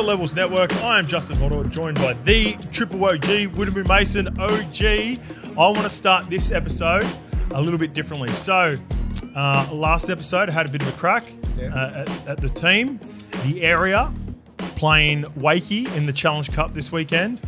the Levels Network. I am Justin Horo, joined by the Triple OG, Widowmoo Mason OG. I want to start this episode a little bit differently. So, uh, last episode, I had a bit of a crack Yeah. uh, at, at the team, the area, playing Wakey in the Challenge Cup this weekend,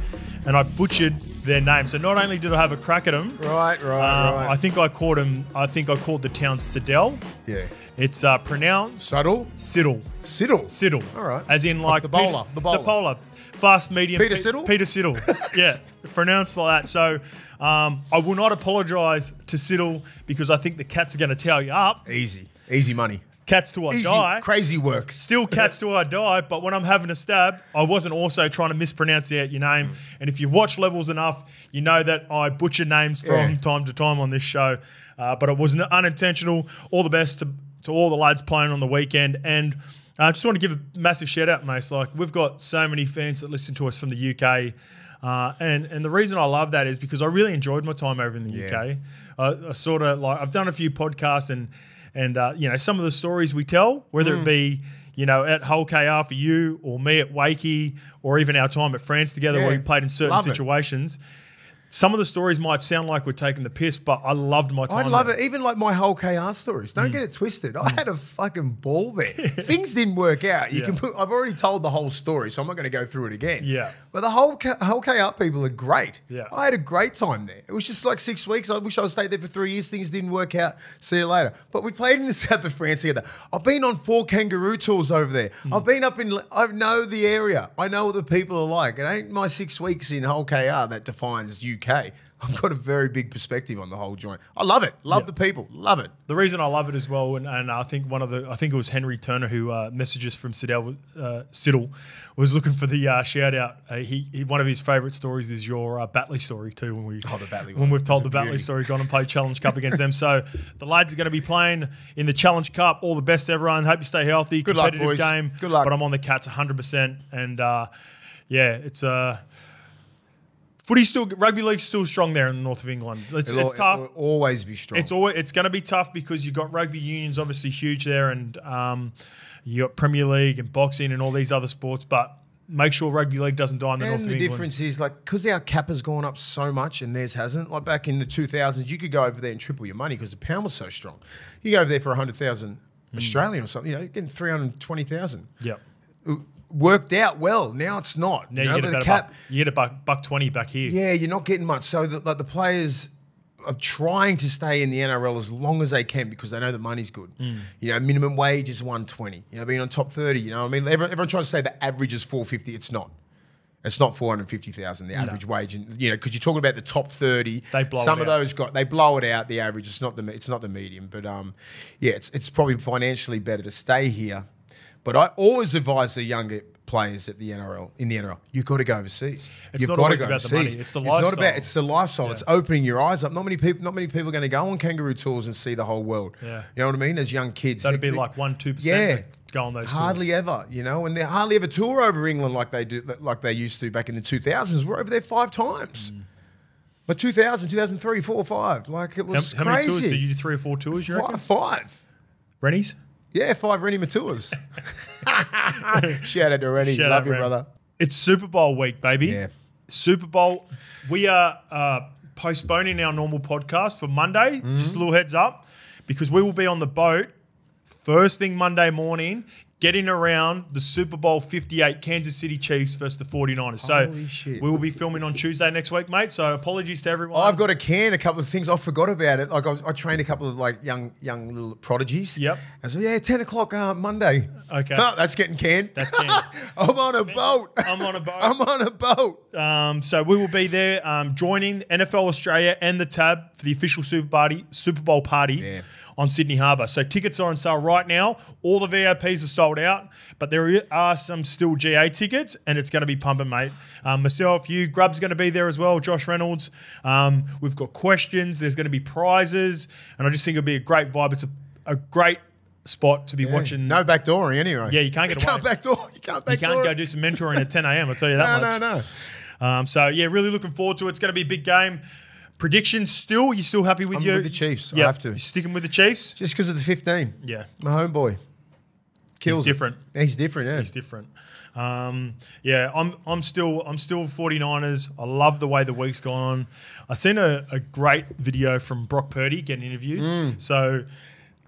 and I butchered their name. So, not only did I have a crack at them, Right, right, uh, right. I think I called them. I think I called the town Siddell. yeah. It's uh, pronounced Subtle. Siddle. Siddle. Siddle. All right. As in like the bowler, Peter- the bowler. The bowler. Fast, medium. Peter Pe- Siddle? Peter Siddle. yeah, pronounced like that. So um, I will not apologise to Siddle because I think the cats are going to tell you up. Easy. Easy money. Cats to I Easy. die. Crazy work. Still cats to I die, but when I'm having a stab, I wasn't also trying to mispronounce out your name. And if you've watched Levels enough, you know that I butcher names from Yeah. time to time on this show. Uh, but it was unintentional. All the best to, to all the lads playing on the weekend. And I just want to give a massive shout out, Mace. Like, we've got so many fans that listen to us from the UK. Uh, and, and the reason I love that is because I really enjoyed my time over in the Yeah. UK. I, I sort of like I've done a few podcasts and and uh, you know some of the stories we tell, whether Mm. it be you know at Hull KR for you or me at Wakey or even our time at France together where we played in certain Love it. Some of the stories might sound like we're taking the piss, but I loved my time. I love there. it. Even like my Hull KR stories. Mm. Don't get it twisted. I had a fucking ball there. Things didn't work out. You Yeah. can put. I've already told the whole story, so I'm not going to go through it again. Yeah. But the whole Hull KR people are great. Yeah. I had a great time there. It was just like six weeks. I wish I stayed there for three years. Things didn't work out. See you later. But we played in the south of France together. I've been on four kangaroo tours over there. Hmm. I've been up in. I know the area. I know what the people are like. It ain't my six weeks in Hull KR that defines UK. I've got a very big perspective on the whole joint. I love it. Love Yeah. the people. Love it. The reason I love it as well, and, and I think one of the, I think it was Henry Turner who uh, messages from Siddell, uh, Siddle was looking for the uh, shout out. Uh, he, he one of his favourite stories is your uh, Batley story too. When we Oh, the Batley when we've told the Batley beauty. story, gone and played Challenge Cup against them. So the lads are going to be playing in the Challenge Cup. All the best, everyone. Hope you stay healthy. Good luck, Competitive boys. game. Good luck. But I'm on the Cats 100, percent and uh, yeah, it's uh, footy still rugby league's still strong there in the north of England. It's, It'll, it's tough. It will always be strong. It's always it's going to be tough because you've got rugby unions obviously huge there, and um, you got Premier League and boxing and all these other sports. But make sure rugby league doesn't die in the north and of the England. difference is like because our cap has gone up so much and theirs hasn't. Like back in the 2000s, you could go over there and triple your money because the pound was so strong. You go over there for 100,000 Hmm. Australian or something, you know, you're getting 320,000. Yeah. Worked out well. Now it's not. Now you you, know, get the cap. a buck, you get a buck, buck twenty back here. Yeah, you're not getting much. So that like the players are trying to stay in the NRL as long as they can because they know the money's good. Mm. You know, minimum wage is 120. You know, being on top 30. You know, what I mean, everyone, everyone tries to say the average is 450. It's not. It's not 450,000 the average wage, and you know, because you're talking about the top 30. They blow Some it of out. those got they blow it out. The average, it's not the it's not the medium, but um, yeah, it's it's probably financially better to stay here. But I always advise the younger players at the NRL in the NRL, you've got to go overseas. It's You've not got to go about the overseas. money, it's the not lifestyle. about it's the lifestyle. It's opening your eyes up. Not many people. Not many people are going to go on kangaroo tours and see the whole world. Yeah. You know what I mean? As young kids, That'd They- be they- like one two percent. yeah. Go on those tours. hardly tours. ever. You know, and they hardly ever tour over England like they do, like they used to back in the two thousands. We're over there five times. Mm. But 2000, 2003, 4, 5. Like it How, was how many tours? Did you do three or four tours? You reckon? five, five. Rennies? Yeah, five Rennie Maituas. Shout out to Rennie. Shout Love you, Ren. brother. It's Super Bowl week, baby. Yeah. Super Bowl. We are uh, postponing our normal podcast for Monday. Mm-hmm. Just a little heads up, because we will be on the boat first thing Monday morning, getting around the Super Bowl 58 Kansas City Chiefs versus the 49ers. So we will be filming on Tuesday next week, mate. So apologies to everyone. I've got a can, a couple of things. I forgot about it. Like I, I trained a couple of like young, young little prodigies. Yep. I said, yeah, ten o'clock uh, Monday. Okay. Oh, that's getting canned. That's canned. I'm on a boat. I'm on a boat. I'm on a boat. Um, so we will be there um, joining NFL Australia and the Tab for the official Super, party, Super Bowl party Yeah. On Sydney Harbour. So tickets are on sale right now. All the VIPs are sold out, but there are some still GA tickets, and it's going to be pumping, mate. Um, myself, you, Grub's going to be there as well. Josh Reynolds. Um, we've got questions. There's going to be prizes, and I just think it'll be a great vibe. It's a, a great spot to be watching. No backdooring anyway. Yeah, you can't get you away. Can't backdoor. You can't you can't go do some mentoring at 10 a.m. I'll tell you that No, much. no, no. Um, so yeah, really looking forward to it. It's going to be a big game. Predictions still? You still happy with I'm your with the Chiefs. I have to. You sticking with the Chiefs? Just because of the 15. Yeah. My homeboy. kills. He's it. different. He's different. Yeah. He's different. Um, yeah, I'm I'm still I'm still 49ers. I love the way the week's gone on. I seen a, a great video from Brock Purdy getting interviewed. Mm. So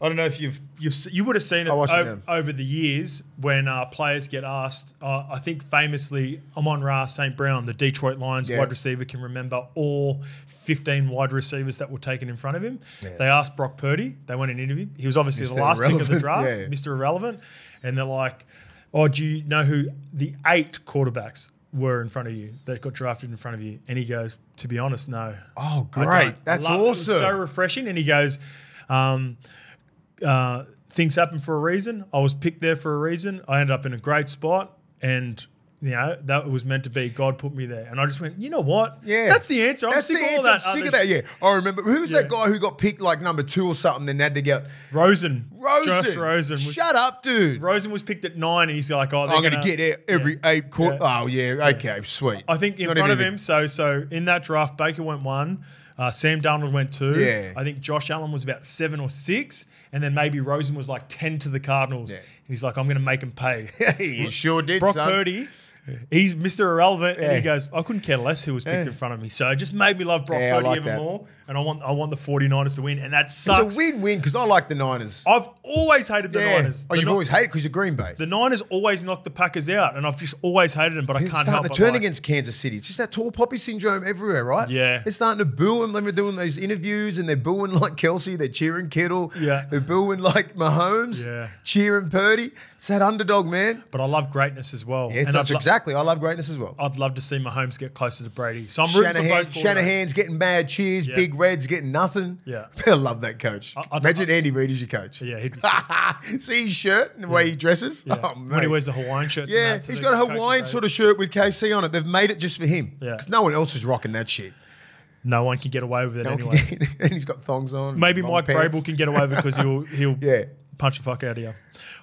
I don't know if you've you've you would have seen it, over, over the years when uh, players get asked. Uh, I think famously Amon Ra St. Brown, the Detroit Lions Yeah. wide receiver, can remember all 15 wide receivers that were taken in front of him. Yeah. They asked Brock Purdy. They went and interviewed. He was obviously the Mr. last pick of the draft, yeah. Mr. Irrelevant, and they're like, "Oh, do you know who the eight quarterbacks were in front of you that got drafted in front of you?" And he goes, "To be honest, no." Oh, great. That's love- awesome. so refreshing. And he goes, um, uh, "Things happen for a reason. I was picked there for a reason. I ended up in a great spot, and." You know, that was meant to be. God put me there. And I just went, you know what? Yeah. That's the answer. I'm That's sick the of all answer. that. Of that. Yeah. I remember. Who was Yeah. that guy who got picked like number two or something, then had to get Rosen. Rosen? Josh Rosen. Was, Shut up, dude. Rosen was picked at nine, and he's like, oh, I'm going to get e- every eight quarter. Yeah. Oh, yeah. Okay. Sweet. I think in Not front of him. So so in that draft, Baker went one. Uh, Sam Darnold went two. Yeah. I think Josh Allen was about seven or six, and then maybe Rosen was like ten to the Cardinals. Yeah. And he's like, I'm going to make him pay. he sure did, Brock son. Purdy. He's Mr. Irrelevant, and he goes, I couldn't care less who was picked Yeah. in front of me. So it just made me love Brock Yeah, Purdy like even that. more. And I want I want the 49ers to win. And that sucks. It's a win-win because I like the Niners. I've always hated the yeah. Niners. Oh, The you've Ni- always hated because you're Green Bay. the Niners always knock the Packers out, and I've just always hated them, but I can't starting help but turn like- against Kansas City. It's just that tall poppy syndrome everywhere, right? Yeah. They're starting to boo them. They're doing those interviews and they're booing like Kelce. They're cheering Kittle. Yeah. They're booing like Mahomes. Yeah. Cheering Purdy. It's that underdog, man. But I love greatness as well. Yeah, lo- exactly. I love greatness as well. I'd love to see Mahomes get closer to Brady. So I'm rooting Shanahan, for both. Shanahan's getting mad cheers. Yeah. Big Red's getting nothing. Yeah. I love that coach. I'd- Imagine Andy Reid as your coach. Yeah, he'd be. See his shirt and the way he dresses? Yeah. Oh, when he wears the Hawaiian shirts. and Yeah, he's got a Hawaiian sort of shirt with KC on it. They've made it just for him. Yeah. Because no one else is rocking that shit. No one can get away with it No anyway. can- and he's got thongs on. Maybe Mike pants. Vrabel can get away with it because he'll he'll Yeah. punch the fuck out of you.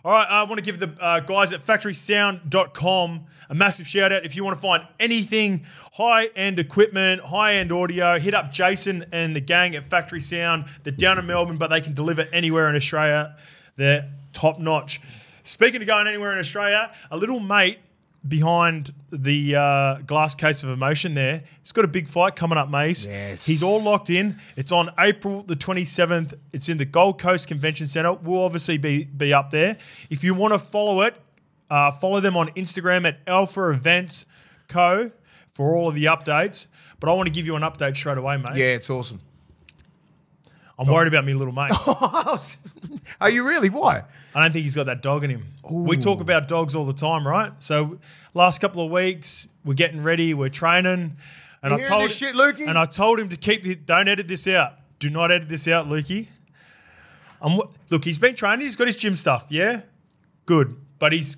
All right, I want to give the uh, guys at factorysound.com a massive shout out. If you want to find anything high end equipment, high end audio, hit up Jason and the gang at Factory Sound. They're down in Melbourne, but they can deliver anywhere in Australia. They're top notch. Speaking of going anywhere in Australia, a little mate behind the uh, glass case of emotion there. He's got a big fight coming up, Mace. Yes. He's all locked in. It's on April the 27th. It's in the Gold Coast Convention Centre. We'll obviously be, be up there. If you want to follow it, uh, follow them on Instagram at Alpha Events Co. for all of the updates. But I want to give you an update straight away, mate. Yeah, it's awesome. I'm worried about me little mate. Are you really? Why? I don't think he's got that dog in him. We talk about dogs all the time, right? So last couple of weeks, we're getting ready, we're training, and You I told shit, Lukey? and I told him to keep the, don't edit this out. Do not edit this out, Lukey. I'm, look, he's been training. He's got his gym stuff. Yeah, good. But he's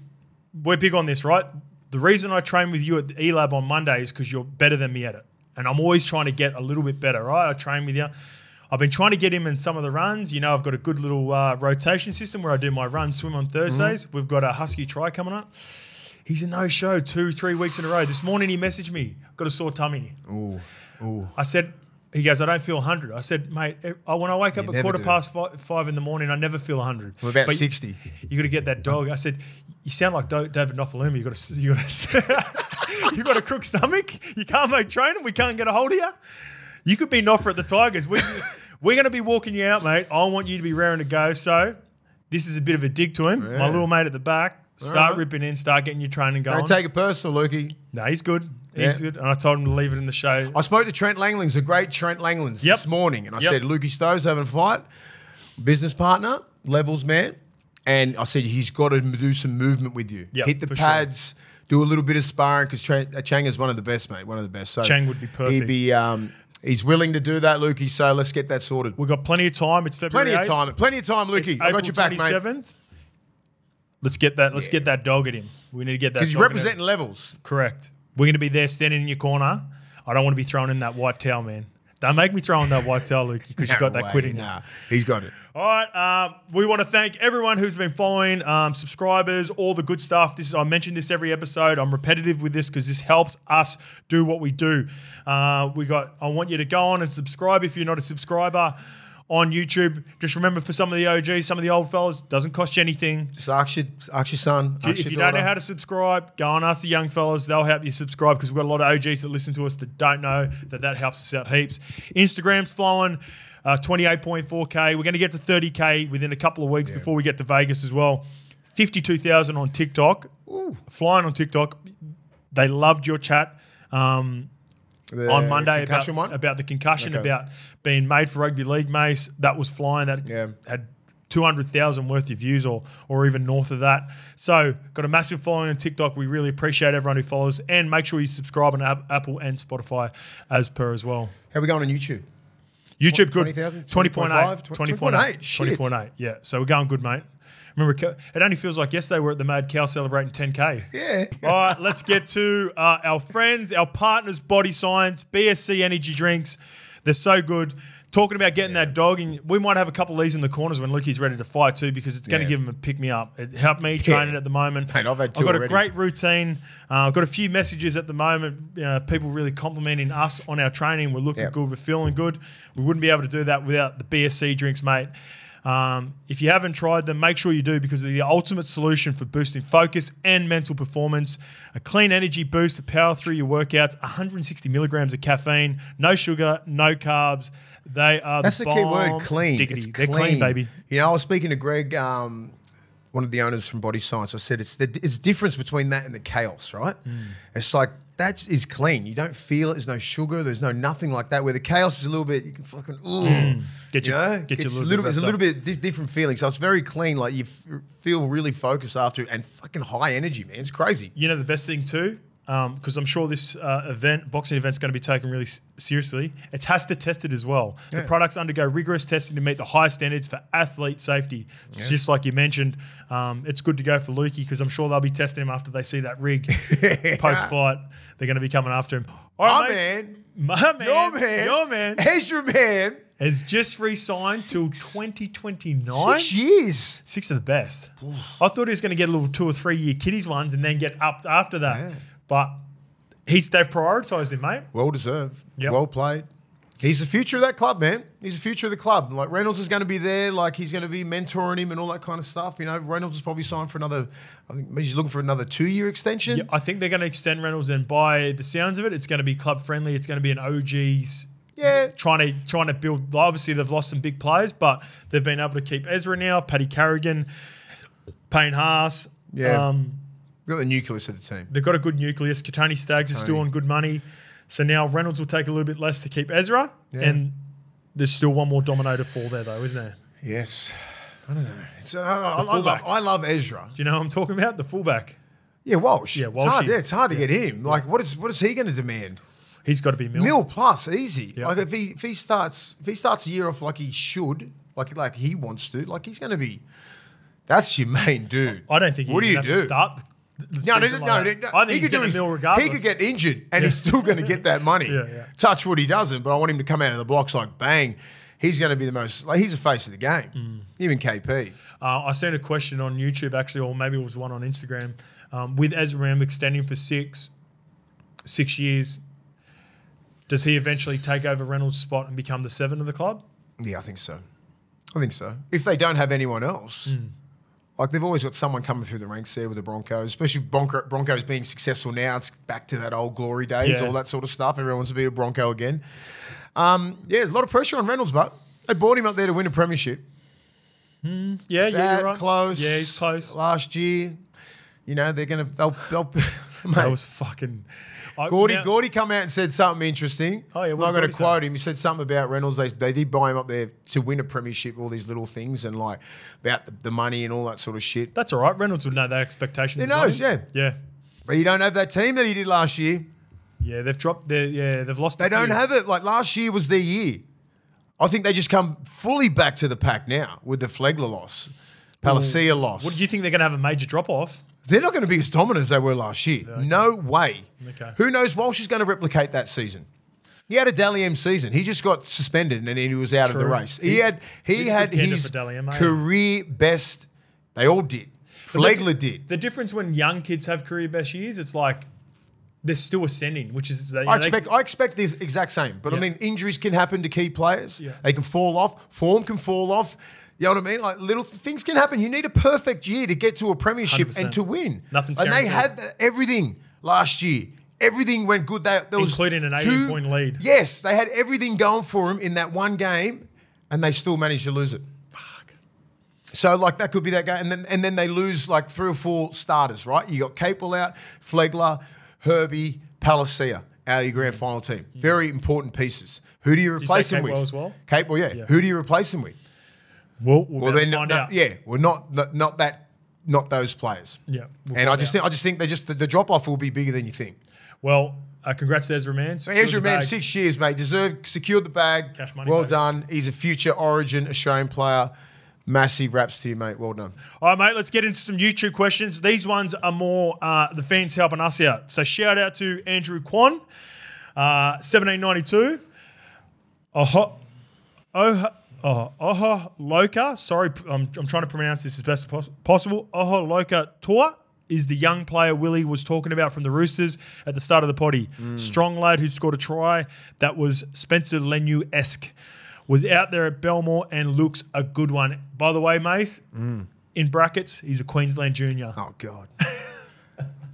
we're big on this, right? The reason I train with you at the E-Lab on Monday is because you're better than me at it, and I'm always trying to get a little bit better, right? I train with you. I've been trying to get him in some of the runs. You know, I've got a good little uh, rotation system where I do my run, swim on Thursdays. We've got a Husky try coming up. He's a no-show two, three weeks in a row. This morning he messaged me, got a sore tummy. Ooh, ooh. I said, he goes, I don't feel 100. I said, mate, I, when I wake up You at quarter do. past five, five in the morning, I never feel 100. We're about But 60. You got to get that dog. I said, you sound like Do- David Nofoaluma. You got to, you got to, you got a crook stomach. You can't make training. We can't get a hold of you. You could be Noffer at the Tigers. We, we're going to be walking you out, mate. I want you to be raring to go. So this is a bit of a dig to him. My little mate at the back. Start Alright. ripping in. Start getting your training going. Don't take it personal, Lukey. no, he's good. He's Yeah. good. And I told him to leave it in the show. I spoke to Trent Langlings, the great Trent Langlings, Yep. this morning, and I Yep. said, Lukey Stowe's having a fight, business partner, levels man, and I said he's got to do some movement with you. Yep, Hit the for sure. pads, do a little bit of sparring because uh, Chang is one of the best, mate, one of the best. So Chang would be perfect. He'd be, um, he's willing to do that, Lukey. So let's get that sorted. We've got plenty of time. It's February. Plenty of 8th. time, plenty of time, Lukey. I got your back, mate. 27th. Let's get that. Let's get that dog at him. We need to get that. Because he's dog in it. representing levels. Correct. We're going to be there standing in your corner. I don't want to be throwing in that white towel, man. Don't make me throw in that white towel, Luke, because you got No that way, quit in you. Nah, he's got it. All right. Um, we want to thank everyone who's been following, um, subscribers, all the good stuff. This is, I mention this every episode. I'm repetitive with this because this helps us do what we do. Uh, we got. I want you to go on and subscribe if you're not a subscriber on YouTube. Just remember for some of the OGs, some of the old fellas, doesn't cost you anything. Just ask your, ask your son. Ask if your you don't know how to subscribe, go and ask the young fellas. They'll help you subscribe because we've got a lot of OGs that listen to us that don't know that that helps us out heaps. Instagram's flowing. Uh, 28.4k. We're going to get to 30k within a couple of weeks before we get to Vegas as well. 52,000 on TikTok. Flying on TikTok. They loved your chat. Um, on Monday about, one? about the concussion, Okay. about being made for rugby league, Mace. That was flying. That Yeah. had 200,000 worth of views or, or even north of that. So, got a massive following on TikTok. We really appreciate everyone who follows. And make sure you subscribe on Apple and Spotify as per as well. How we going on YouTube? YouTube, good. 20,000? 20.8. 20.5? 20.8. shit. 20.8. Yeah. So, we're going good, mate. Remember, it only feels like yesterday we're at the Mad Cow celebrating 10K. Yeah. All right, let's get to uh, our friends, our partners, Body Science, BSC Energy Drinks. They're so good. Talking about getting that dog, and we might have a couple of these in the corners when Lukey's ready to fight too, because it's going to Yeah. give him a pick me up. It helped me training at the moment. Mate, I've had two got already. a great routine. Uh, I've got a few messages at the moment. Uh, people really complimenting us on our training. We're looking Yeah. good. We're feeling good. We wouldn't be able to do that without the BSC drinks, mate. Um, if you haven't tried them, make sure you do because they're the ultimate solution for boosting focus and mental performance. A clean energy boost to power through your workouts. 160 milligrams of caffeine, no sugar, no carbs. They are That's the the key word, clean. diggity. It's They're clean, baby. You know, I was speaking to Greg, um, one of the owners from Body Science. I said it's the it's the difference between that and the chaos, right? Mm. It's like that is clean. You don't feel it. There's no sugar. There's no nothing like that. Where the chaos is a little bit, you can fucking ooh, Mm. Get you you- know, get it's little a little, bit it's a little bit di- different feeling. So it's very clean. Like you feel really focused after, and fucking high energy, man. It's crazy. You know the best thing too, because I'm sure this uh, event, boxing event, is going to be taken really s- seriously. It's HASTA tested as well. The products undergo rigorous testing to meet the highest standards for athlete safety. It's Just like you mentioned, um, it's good to go for Lukey because I'm sure they'll be testing him after they see that rig post fight. They're going to be coming after him. All My mates. man, my man, your man, your man Ezra Mam, has just re-signed till 2029. six years. Six of the best. I thought he was going to get a little two or three year kiddies ones and then get up after that. Yeah. But he's they've prioritised him, mate. Well deserved. Yep. Well played. He's the future of that club, man. He's the future of the club. Like Reynolds is going to be there. Like he's going to be mentoring him and all that kind of stuff. You know, Reynolds is probably signed for another. I think he's looking for another two-year extension. Yeah, I think they're going to extend Reynolds, and by the sounds of it, it's going to be club friendly. It's going to be an OG's. Yeah. Trying to trying to build. Obviously, they've lost some big players, but they've been able to keep Ezra now, Paddy Carrigan, Payne Haas. Yeah. Um, Got the nucleus of the team. They've got a good nucleus. Kotoni Staggs is still on good money. So now Reynolds will take a little bit less to keep Ezra. Yeah. And there's still one more domino to fall there, though, isn't there? Yes. I don't know. It's, uh, I, I, love. I love Ezra. Do you know what I'm talking about? The fullback. Yeah, Walsh. Yeah, It's hard, yeah, it's hard to get him. Like, what is what is he going to demand? He's got to be mil. Mil plus, easy. Yeah. Like if he if he starts if he starts a year off like he should, like like he wants to, like he's going to be. That's your main dude. I don't think What do you have do? to start. No, no, no, no, no. I think he could do his, He could get injured, and he's still going to get that money. Yeah, yeah. Touch what he doesn't, but I want him to come out of the blocks like bang. He's going to be the most like he's the face of the game. Mm. Even KP. Uh, I seen a question on YouTube actually, or maybe it was one on Instagram. Um, with Ezra Mam extending for six six years, does he eventually take over Reynolds' spot and become the seven of the club? Yeah, I think so. I think so. If they don't have anyone else, Hmm. Like they've always got someone coming through the ranks there with the Broncos, especially Bronco, Broncos being successful now. It's back to that old glory days, Yeah. all that sort of stuff. Everyone wants to be a Bronco again. Um, yeah, there's a lot of pressure on Reynolds, but they bought him up there to win a premiership. Yeah, yeah, That you're right. close. Yeah, he's close. Last year, you know they're gonna they'll they'll. That was fucking. I- Gordy, now- Gordy come out and said something interesting. Oh, yeah, well, I'm not going to quote him. He said something about Reynolds. They, they did buy him up there to win a premiership, all these little things, and like about the, the money and all that sort of shit. That's all right. Reynolds would know that expectation. He knows, yeah. Yeah. But you don't have that team that he did last year. Yeah, they've dropped their, yeah, they've lost They don't few. have it. Like last year was their year. I think they just come fully back to the pack now with the Flegler loss, Palasia loss. What do you think they're going to have a major drop off? They're not going to be as dominant as they were last year. No way. Okay. Who knows? Walsh is going to replicate that season. He had a Dally M season. He just got suspended and then he was out of the race. He, He- had he had his M, eh? career best. They all did. Flegler did. The difference when young kids have career best years, it's like they're still ascending, which is you know, I expect I expect this exact same. But I mean, injuries can happen to key players. Yeah. They can fall off. Form can fall off. You know what I mean? Like little things can happen. You need a perfect year to get to a premiership 100%. and to win. Nothing's and they had the- everything last year. Everything went good. They, there was Including an two- 18-point lead. Yes, they had everything going for them in that one game, and they still managed to lose it. Fuck. So like that could be that game, and then and then they lose like three or four starters, right? You got Capel out, Flegler, Herbie, Palasia out of your grand final team. Very important pieces. Who do you you replace say them with? as well? Capel, yeah. Yeah. Who do you replace them with? Well, we'll, Well, then find no- out. yeah, well not not, not that not those players. Yeah, we'll and I just out. think I just think they just the, the drop off will be bigger than you think. Well, uh, congrats to Ezra Mam. So Secured Ezra Mam, six years, mate. Deserved, secured the bag. Cash money, well baby. done. He's a future Origin Australian player. Massive raps to you, mate. Well done. All right, mate, let's get into some YouTube questions. These ones are more uh, the fans helping us out. So shout out to Andrew Kwan, uh, 1792. Oho, Oho, oh, Oh, oho Loka. Sorry, I'm, I'm trying to pronounce this as best as pos- possible. Oho Loka Tua is the young player Willie was talking about from the Roosters at the start of the potty. Hmm. Strong lad who scored a try that was Spencer Leniu esque. Was out there at Belmore and looks a good one. By the way, Mace, hmm. in brackets, he's a Queensland junior. Oh God.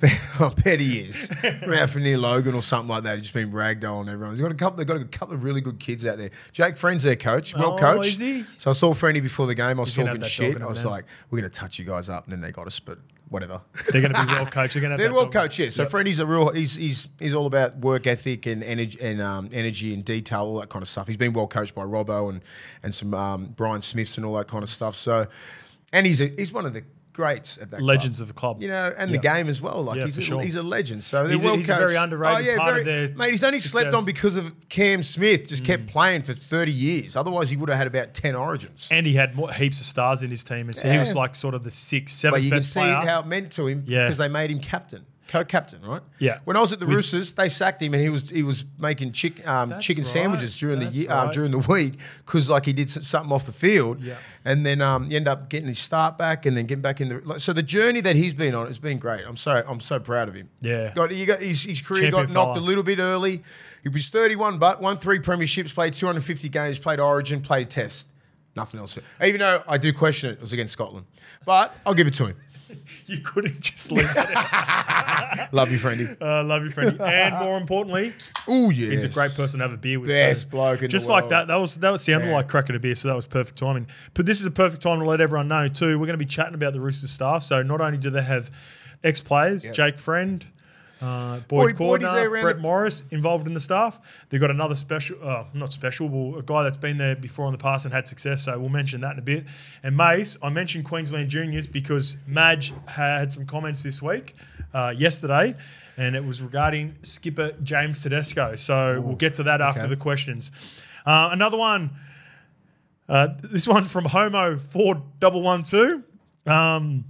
I bet he is. Out from near Logan or something like that. He's just been ragdoll on everyone. He's got a couple. They've got a couple of really good kids out there. Jake Friend's their coach, well Oh, coached. is he? So I saw Friendy before the game. I was talking shit. I was man. like, "We're going to touch you guys up," and then they got us. But whatever. They're going to be well coached. They're going to They're well coached, yeah. So Yep. Friendy's a real. He's he's he's all about work ethic and energy and um, energy and detail, all that kind of stuff. He's been well coached by Robbo and and some um, Brian Smiths and all that kind of stuff. So, and he's a, he's one of the greats at that Legends club. of the club. You know, and Yeah. the game as well. Like Yeah, he's a, sure. he's a legend. So they're He's a- he's a coached. Oh, very underrated part of their mate. He's only slept on because of Cam Smith. Just Mm. kept playing for thirty years. Otherwise, he would have had about ten Origins. And he had more, heaps of stars in his team. And so he was like sort of the sixth, seventh But you can best see player. how it meant to him Yeah. because they made him captain, co-captain, right? Yeah. When I was at the Roosters, they sacked him, and he was he was making chick, um, chicken right. sandwiches during That's the year, uh, right. during the week because like he did something off the field, Yeah. and then um, you end up getting his start back, and then getting back in the. Like, so the journey that he's been on has been great. I'm so I'm so proud of him. Yeah. Got he got his, his career Champion got knocked fella. a little bit early. He was 31, but won three premierships, played 250 games, played Origin, played a Test. Nothing else. Even though I do question it, it was against Scotland, but I'll give it to him. you couldn't just leave it. Love you, friendy. uh, love you, friendy. And more importantly, Oh yeah, he's a great person to have a beer with. Best too. bloke in the Just like world. that. That was that was sounded Yeah. like cracking a beer, so that was perfect timing. But this is a perfect time to let everyone know too. We're going to be chatting about the Roosters staff. So not only do they have ex players, Yep. Jake Friend. Uh, Boyd- Boyd Cordner, Brett Morris involved in the staff. They've got another special, uh, not special, well, a guy that's been there before in the past and had success. So we'll mention that in a bit. And Mace, I mentioned Queensland Juniors because Madge had some comments this week, uh, yesterday, and it was regarding skipper James Tedesco. So we'll get to that after okay. the questions. Uh, another one. Uh, this one's from Homo four double one two. Um,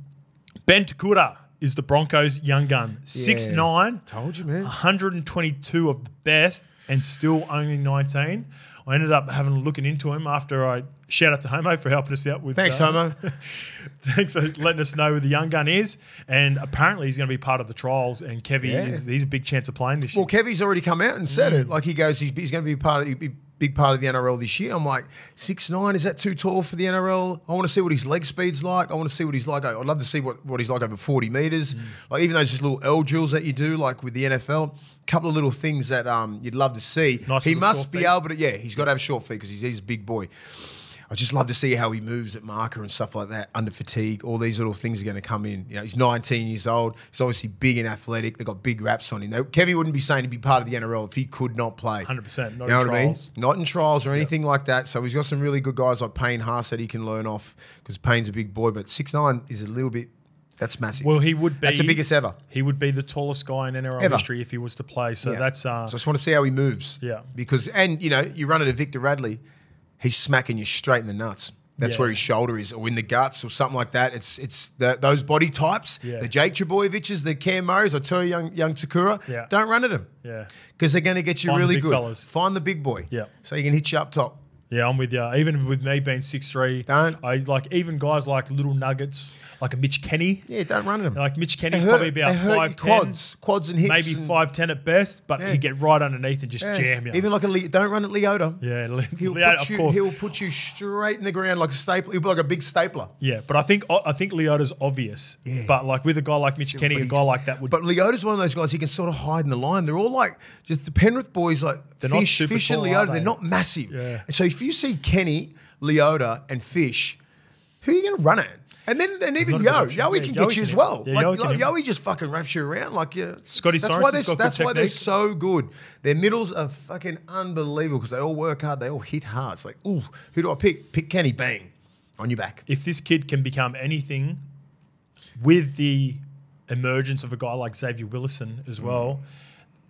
Ben Te Kura is the Broncos' young gun, six nine. Told you, man. 122 of the best and still only 19. I ended up having a looking into him after I shout out to Homo for helping us out with. Thanks, uh, Homo. Thanks for letting us know who the young gun is. And apparently he's going to be part of the trials. And Kevy Yeah. is he's a big chance of playing this year. Well, Kevy's already come out and said it. Like he goes, he's, he's going to be part of. Big part of the NRL this year. I'm like six nine. Is that too tall for the NRL? I want to see what his leg speed's like. I want to see what he's like. I'd love to see what, what he's like over 40 meters. Like even those just little L drills that you do, like with the NFL. A couple of little things that um, you'd love to see. Nice he must be feet. able to. Yeah, he's got to have short feet because he's, he's a big boy. I just love to see how he moves at marker and stuff like that under fatigue. All these little things are going to come in. You know, he's 19 years old. He's obviously big and athletic. They've got big raps on him. They, Kevy wouldn't be saying to be part of the NRL if he could not play. 100%, not you in know what trials. I mean? Not in trials or anything like that. So he's got some really good guys like Payne Haas that he can learn off because Payne's a big boy, but six nine is a little bit. That's massive. Well, he would be. That's the biggest ever. He would be the tallest guy in NRL Ever. history if he was to play. So Yeah. that's. Uh, so I just want to see how he moves. Yeah. Because and you know you run into Victor Radley, he's smacking you straight in the nuts. That's Yeah. where his shoulder is, or in the guts, or something like that. It's it's the, those body types. Yeah. The Jake Trbojevics, the Cam Murrays. I tell you, young young Te Kura, Yeah. don't run at him. yeah. Because they're going to get you Find really good. fellas. Find the big boy. Yeah. So he can hit you up top. Yeah, I'm with you. Even with me being six three, Don't. I like even guys like little nuggets, like a Mitch Kenny. Yeah, don't run at him. Like Mitch They Kenny's hurt- probably about they five ten, quads, quads and hips. maybe and- five ten at best, but Yeah. he get right underneath and just yeah. jam you. Even like a Le- don't run at Leota. yeah, Le- He'll Leo, put of you. course. He'll put you straight in the ground like a staple. He'll be like a big stapler. yeah, but I think I think Leota's obvious. Yeah. But like with a guy like Mitch Still, Kenny, a guy like that would. But Leota's one of those guys he can sort of hide in the line. They're all like just the Penrith boys, like They're not Fish, super Fish and Leota. are They're not massive. Yeah. And so if you see Kenny, Leota, and Fish, who are you going to run at? And then and even Yo. Yoey Yeah, can Yoey get you as well. Yeah, like Yoey like. Yoey just fucking wraps you around. Like yeah, Scotty That's why they're Sorensen's got good that's why they're so good. Their middles are fucking unbelievable because they all work hard. They all hit hard. It's like ooh, who do I pick? Pick Kenny. Bang on your back. if this kid can become anything with the emergence of a guy like Xavier Willison Mm. as well,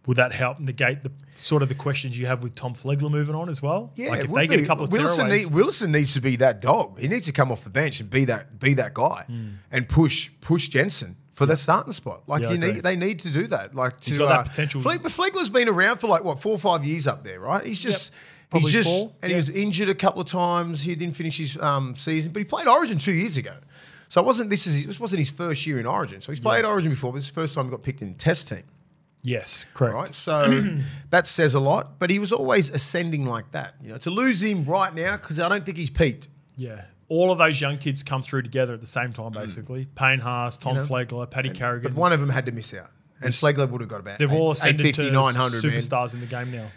would that help negate the sort of the questions you have with Tom Flegler moving on as well? Yeah, like if they get a couple of Wilson, need, Wilson needs to be that dog. He needs to come off the bench and be that be that guy Hmm. and push push Jensen for that starting spot. Like Yeah, you need, they need to do that. Like to, He's got that uh, potential. Fleg, but Flegler's been around for like what four or five years up there, right? He's just. Probably He's just, four, and yeah. he was injured a couple of times. He didn't finish his um, season, but he played Origin two years ago. So it wasn't this is this wasn't his first year in Origin. So he's played Origin before, but it's the first time he got picked in the Test team yes, correct. right? So that says a lot. But he was always ascending like that. You know, to lose him right now because I don't think he's peaked. Yeah. All of those young kids come through together at the same time, mm. basically. Payne Haas, Tom know, Flegler, Paddy Carrigan. But one of them had to miss out, and Flegler would have got about. They've all 8, ascended 850, to 900, man. superstars in the game now.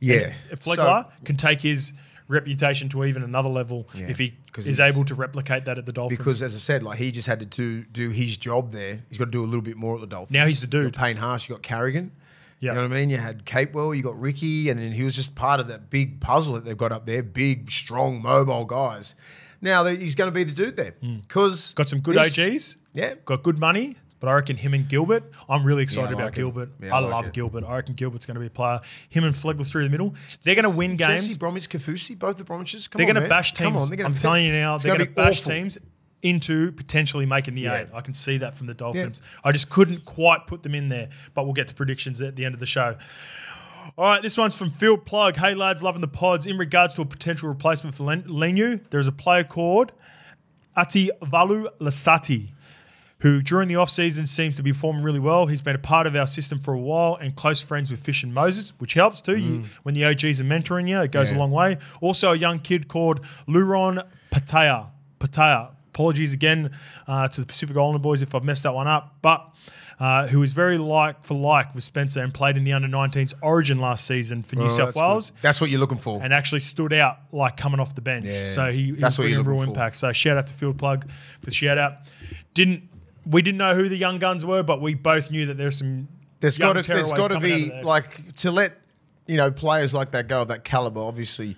Yeah, If So- Flegler can take his reputation to even another level Yeah, if he is able to replicate that at the Dolphins. because as I said, like he just had to do, do his job there. He's got to do a little bit more at the Dolphins. Now he's the dude. You got Payne Haas, you got Carrigan. Yeah. You know what I mean? You had Capewell, you got Ricky, and then he was just part of that big puzzle that they've got up there. Big, strong, mobile guys. Now he's going to be the dude there because Hmm. Got some good this- OGs. Yeah, Got good money. But I reckon him and Gilbert, I'm really excited I about it. Gilbert. Yeah, I, I like love it. Gilbert. I reckon Gilbert's going to be a player. Him and Flegler through the middle. They're going to win games. Jesse. Bromwich, Kaufusi, both the Bromwiches. Come They're going to bash teams. Come on, I'm telling you now, they're going to bash awful. teams into potentially making the Yeah. eight. I can see that from the Dolphins. I just couldn't quite put them in there, but we'll get to predictions at the end of the show. All right, this one's from Field Plug. Hey lads, loving the pods. In regards to a potential replacement for Leniu, there's a player called Ati Valu Lasati, who during the offseason seems to be performing really well. He's been a part of our system for a while and close friends with Fish and Moses, which helps too. You, when the OGs are mentoring you, it goes Yeah. a long way. Also, a young kid called Luron Pataya. Pataya. Apologies again uh, to the Pacific Islander boys if I've messed that one up, but. Uh, who is very like for like with Spencer and played in the under 19s Origin last season for New Oh, South that's good. Wales That's what you're looking for. and actually stood out like coming off the bench. Yeah. So he, he That's was bringing real for. impact. So shout out to Field Plug for the shout out. Didn't we didn't know who the young guns were, but we both knew that there's some There's got to there's got to be there. like to let you know players like that go of that caliber. Obviously,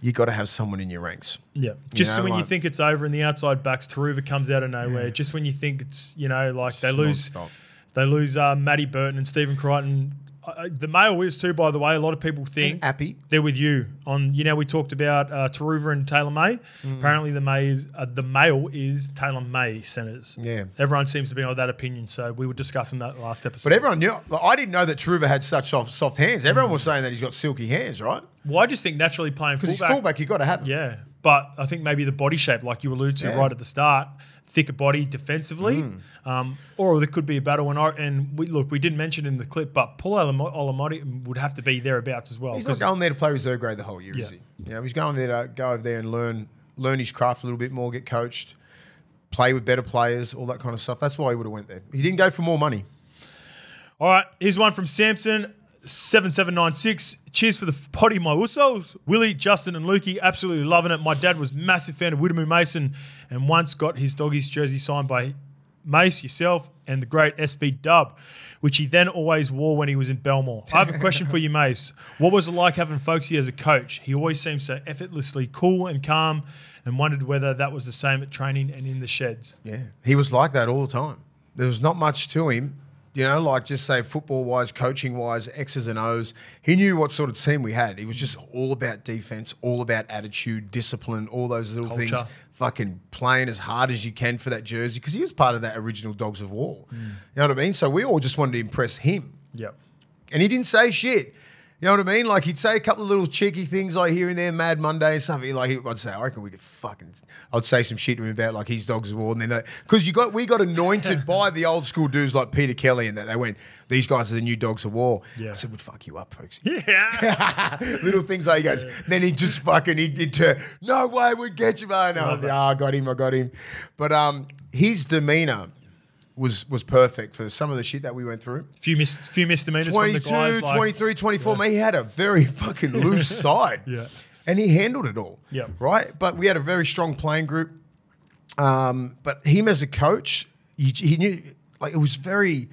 you got to have someone in your ranks. yeah. Just know, when you think it's over in the outside backs, Turuva comes out of nowhere. Just when you think it's you know like they lose non-stop. they lose uh, Matty Burton and Stephen Crichton. Uh, the male is too, by the way. A lot of people think Appy. they're with you on. You know, we talked about uh, Turuva and Taylan May. Mm. Apparently, the May is uh, the male is Taylan May centers. Yeah. everyone seems to be of that opinion. So we were discussing that last episode. But everyone knew. Like, I didn't know that Turuva had such soft, soft hands. Everyone was saying that he's got silky hands, right? well, I just think naturally playing Because he's fullback. fullback, you got to have him. Yeah, but I think maybe the body shape, like you alluded to Yeah. right at the start, thicker body defensively, Mm. um, or there could be a battle. And, I- and we look, we didn't mention in the clip, but Paul Olamo- would have to be thereabouts as well. He's not going there to play reserve grade the whole year, is Yeah. he? You know, he's going there to go over there and learn learn his craft a little bit more, get coached, play with better players, all that kind of stuff. That's why he would have went there. He didn't go for more money. All right, here's one from Samson. 7796. Cheers for the potty, my usos. Willie, Justin, and Lukey, absolutely loving it. My dad was a massive fan of Widamu Mason and once got his doggies jersey signed by Mace, yourself, and the great SB Dub, which he then always wore when he was in Belmore. I have a question for you, Mace. What was it like having Folksy as a coach? He always seemed so effortlessly cool and calm and wondered whether that was the same at training and in the sheds. Yeah, he was like that all the time. There was not much to him, you know, like just say football wise, coaching wise, X's and O's. He knew what sort of team we had. He was just all about defense, all about attitude, discipline, all those little things. Fucking playing as hard as you can for that jersey because he was part of that original Dogs of War. Mm. You know what I mean? So we all just wanted to impress him Yep. and he didn't say shit. You know what I mean? Like he'd say a couple of little cheeky things like here and there, Mad Monday and something. Like he- I'd say, I reckon we could fucking. I'd say some shit to him about like his dogs of war, and then because you got we got anointed by the old school dudes like Peter Kelly, and that they went, these guys are the new dogs of war. Yeah. I said, would fuck you up, folks. Yeah. little things like he goes. Then he just fucking he'd, he'd turn, no way we'd get you, man. No, Love that. I got him, I got him. But um, his demeanor was was perfect for some of the shit that we went through. few mis- few misdemeanors from 22, the guys. Like, 23, 24. Mate, he had a very fucking loose side. Yeah. And he handled it all. Yep. Right? But we had a very strong playing group. Um, but him as a coach, he, he knew, like, it was very,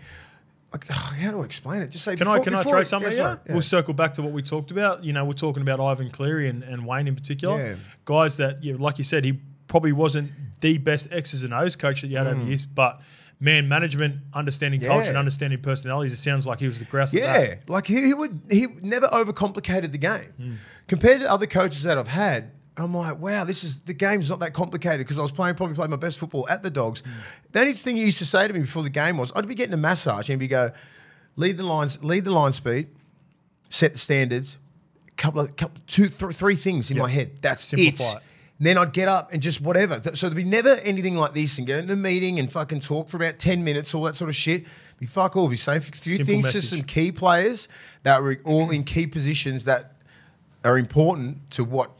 like, how do I explain it? Just say, Can before, I can I throw it- something yeah, sorry. We'll circle back to what we talked about. You know, we're talking about Ivan Cleary and, and Wayne in particular. Yeah. Guys that, yeah, like you said, he probably wasn't the best X's and O's coach that you had over the years, but man management, understanding culture, Mm. And understanding personalities. It sounds like he was the grouse. Yeah, that. like he, he would he never overcomplicated the game Hmm. compared to other coaches that I've had. I'm like, wow, this is the game's not that complicated because I was playing probably playing my best football at the Dogs. Hmm. The only thing he used to say to me before the game was, I'd be getting a massage and he'd go, lead the lines, lead the line speed, set the standards, couple of couple two th- three things in Yeah. my head. That's Simplify it. it. And then I'd get up and just whatever. So there'd be never anything like this and go in the meeting and fucking talk for about 10 minutes, all that sort of shit. Be fuck all. Be saying a few Simple things to some key players that were all in key positions that are important to what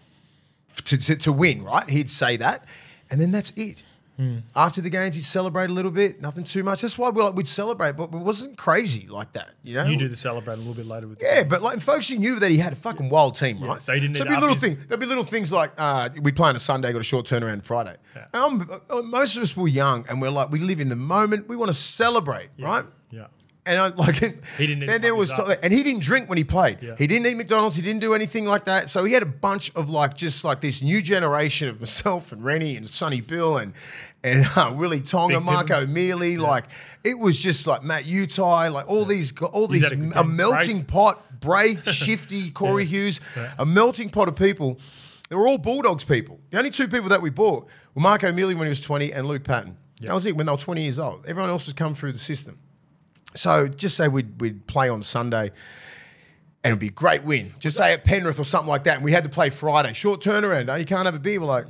to, to, to win, right? He'd say that. And then that's it. Hmm. After the games, he'd celebrate a little bit, nothing too much. That's why we like, we'd celebrate, but it wasn't crazy like that, you know? You do the celebrate a little bit later with Yeah, but like folks, you knew that he had a fucking wild team, right? so he didn't So need little things. There'd be little things like uh, we play on a Sunday, got a short turnaround Friday. Yeah. Um, uh, most of us were young, and we're like, we live in the moment. We want to celebrate, right? Yeah. And I like He didn't Then there was, up. and he didn't drink when he played. Yeah. He didn't eat McDonald's. He didn't do anything like that. So he had a bunch of like just like this new generation of myself and Rennie and Sonny Bill and and uh, Willie Tonga, Big Marco. Mealy. Like it was just like Matt Utai, like all these all He's these a a melting pot. Braith, Shifty, Corey Hughes, a melting pot of people. They were all Bulldogs people. The only two people that we bought were Mark O'Meley when he was 20 and Luke Patten. That was it when they were 20 years old. Everyone else has come through the system. So just say we'd, we'd play on Sunday and it'd be a great win. Just say at Penrith or something like that, and we had to play Friday. Short turnaround. Oh, you can't have a beer. We're like,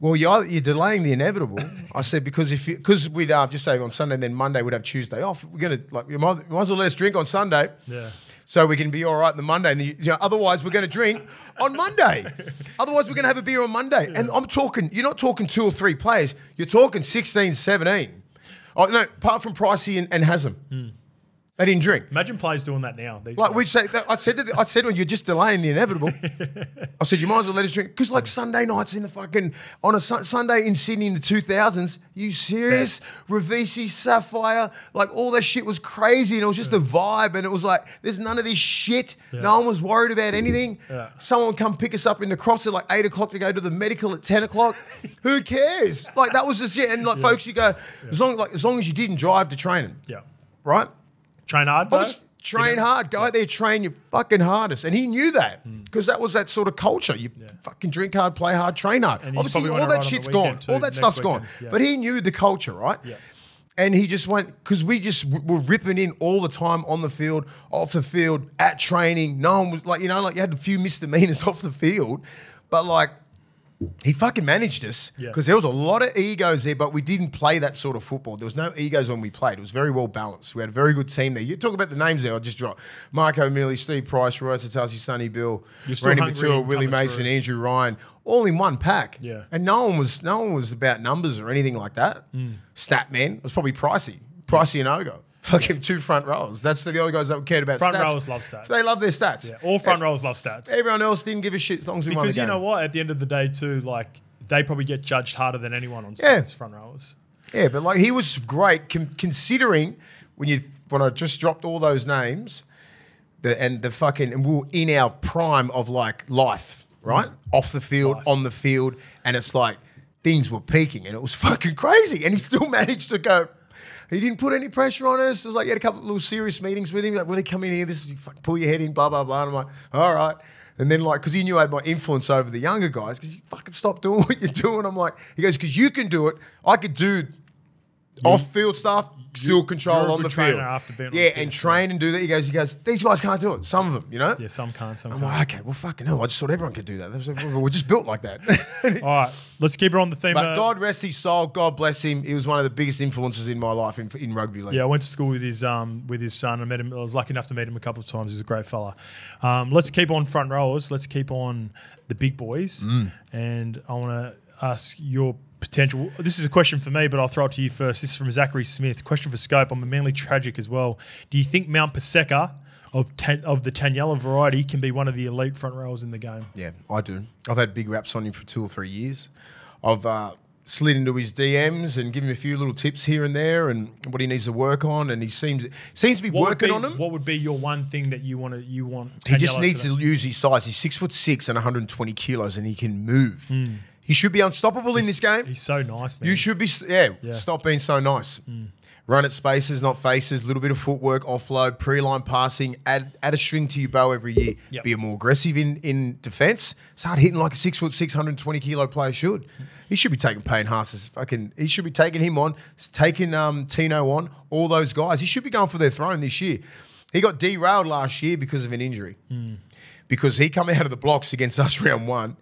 well, you're, you're delaying the inevitable. I said because if because we'd uh, just say on Sunday, and then Monday we'd have Tuesday off. We're gonna like you might, you might as well let us drink on Sunday. Yeah. So we can be all right on the Monday, and the, you know, otherwise we're going to drink on Monday. otherwise we're going to have a beer on Monday. And I'm talking, you're not talking two or three players. You're talking 16, 17. Oh no, apart from Pricey and, and Haslam, hmm. They didn't drink. Imagine players doing that now. Like we say, I said, to the, I said, when you're just delaying the inevitable. I said, you might as well let us drink because like Sunday nights in the fucking on a Sun- Sunday in Sydney in the 2000s. You serious? Ravisi, Sapphire, like all that shit was crazy, and it was just a vibe, and it was like there's none of this shit. No one was worried about anything. Yeah. Someone would come pick us up in the cross at like eight o'clock to go to the medical at ten o'clock. Who cares? Like that was just it. And like folks, you go as long like as long as you didn't drive to training, yeah. right? Train hard. Well, though. just train Yeah. hard. Go out there, train your fucking hardest. And he knew that Hmm. because that was that sort of culture. You fucking drink hard, play hard, train hard. And Obviously, all that ride on the shit's gone. too, all that next stuff's gone. Yeah. But he knew the culture, right? Yeah. And he just went because we just w- were ripping in all the time on the field, off the field, at training. No one was like, you know, like you had a few misdemeanors off the field, but like he fucking managed us Yeah. because there was a lot of egos there, but we didn't play that sort of football. There was no egos when we played. It was very well balanced. We had a very good team there. You talk about the names there, I'll just drop. Mark O'Meley, Steve Price, Roy Asotasi, Sonny Bill, Randy Maitua, Willie Mason, through. Andrew Ryan, all in one pack. Yeah. And no one was no one was about numbers or anything like that. Mm. Stat man it was probably pricey. Pricey and Ogo. Fucking two front rows. That's the other guys that cared about Front stats. rowers love stats. They love their stats. Yeah. All front rows love stats. Everyone else didn't give a shit as long as we won the Because you know what? At the end of the day, too, like they probably get judged harder than anyone on Yeah. stats, front rowers. Yeah, but like he was great con- considering when you when I just dropped all those names, the and the fucking and we were in our prime of like life, right? Mm. Off the field, Life. on the field, and it's like things were peaking and it was fucking crazy. And he still managed to go. He didn't put any pressure on us. It was like he had a couple of little serious meetings with him. Like, when he come in here, this is fucking pull your head in, blah blah blah. And I'm like, all right. And then like, because he knew I had my influence over the younger guys, because you fucking stop doing what you're doing. I'm like, he goes, because you can do it. I could do off field stuff, still control on the field. after being yeah, and train and do that. He goes, he goes. These guys can't do it. Some of them, you know. Yeah, some can't, some I'm can't. like, okay, well, fucking hell. I just thought everyone could do that. That We're just built like that. All right, let's keep it on the theme. but uh, God rest his soul. God bless him. He was one of the biggest influences in my life in, in rugby league. Yeah, I went to school with his um with his son. I met him. I was lucky enough to meet him a couple of times. He's a great fella. Um, let's keep on front rowers. Let's keep on the big boys. Mm. And I want to ask your potential. This is a question for me, but I'll throw it to you first. This is from Zachary Smith. Question for Scope. I'm a Manly tragic as well. Do you think Mount Paseka of ten, of the Taniela variety can be one of the elite front rowers in the game? Yeah, I do. I've had big raps on him for two or three years. I've uh, slid into his DMs and given him a few little tips here and there and what he needs to work on. And he seems seems to be What working be- on them. What would be your one thing that you want to you want? He just needs to, to use his size. He's six foot six and 120 kilos, and he can move. He should be unstoppable in this game. He's so nice, man. You should be, yeah, Yeah. Stop being so nice. Run at spaces, not faces. A little bit of footwork, offload, pre-line passing. Add add a string to your bow every year. Yep. Be more aggressive in in defense. Start hitting like a six foot six hundred twenty kilo player should. He should be taking Payne Haas's fucking. He should be taking him on. Taking um, Tino on. All those guys. He should be going for their throne this year. He got derailed last year because of an injury. Because he come out of the blocks against us round one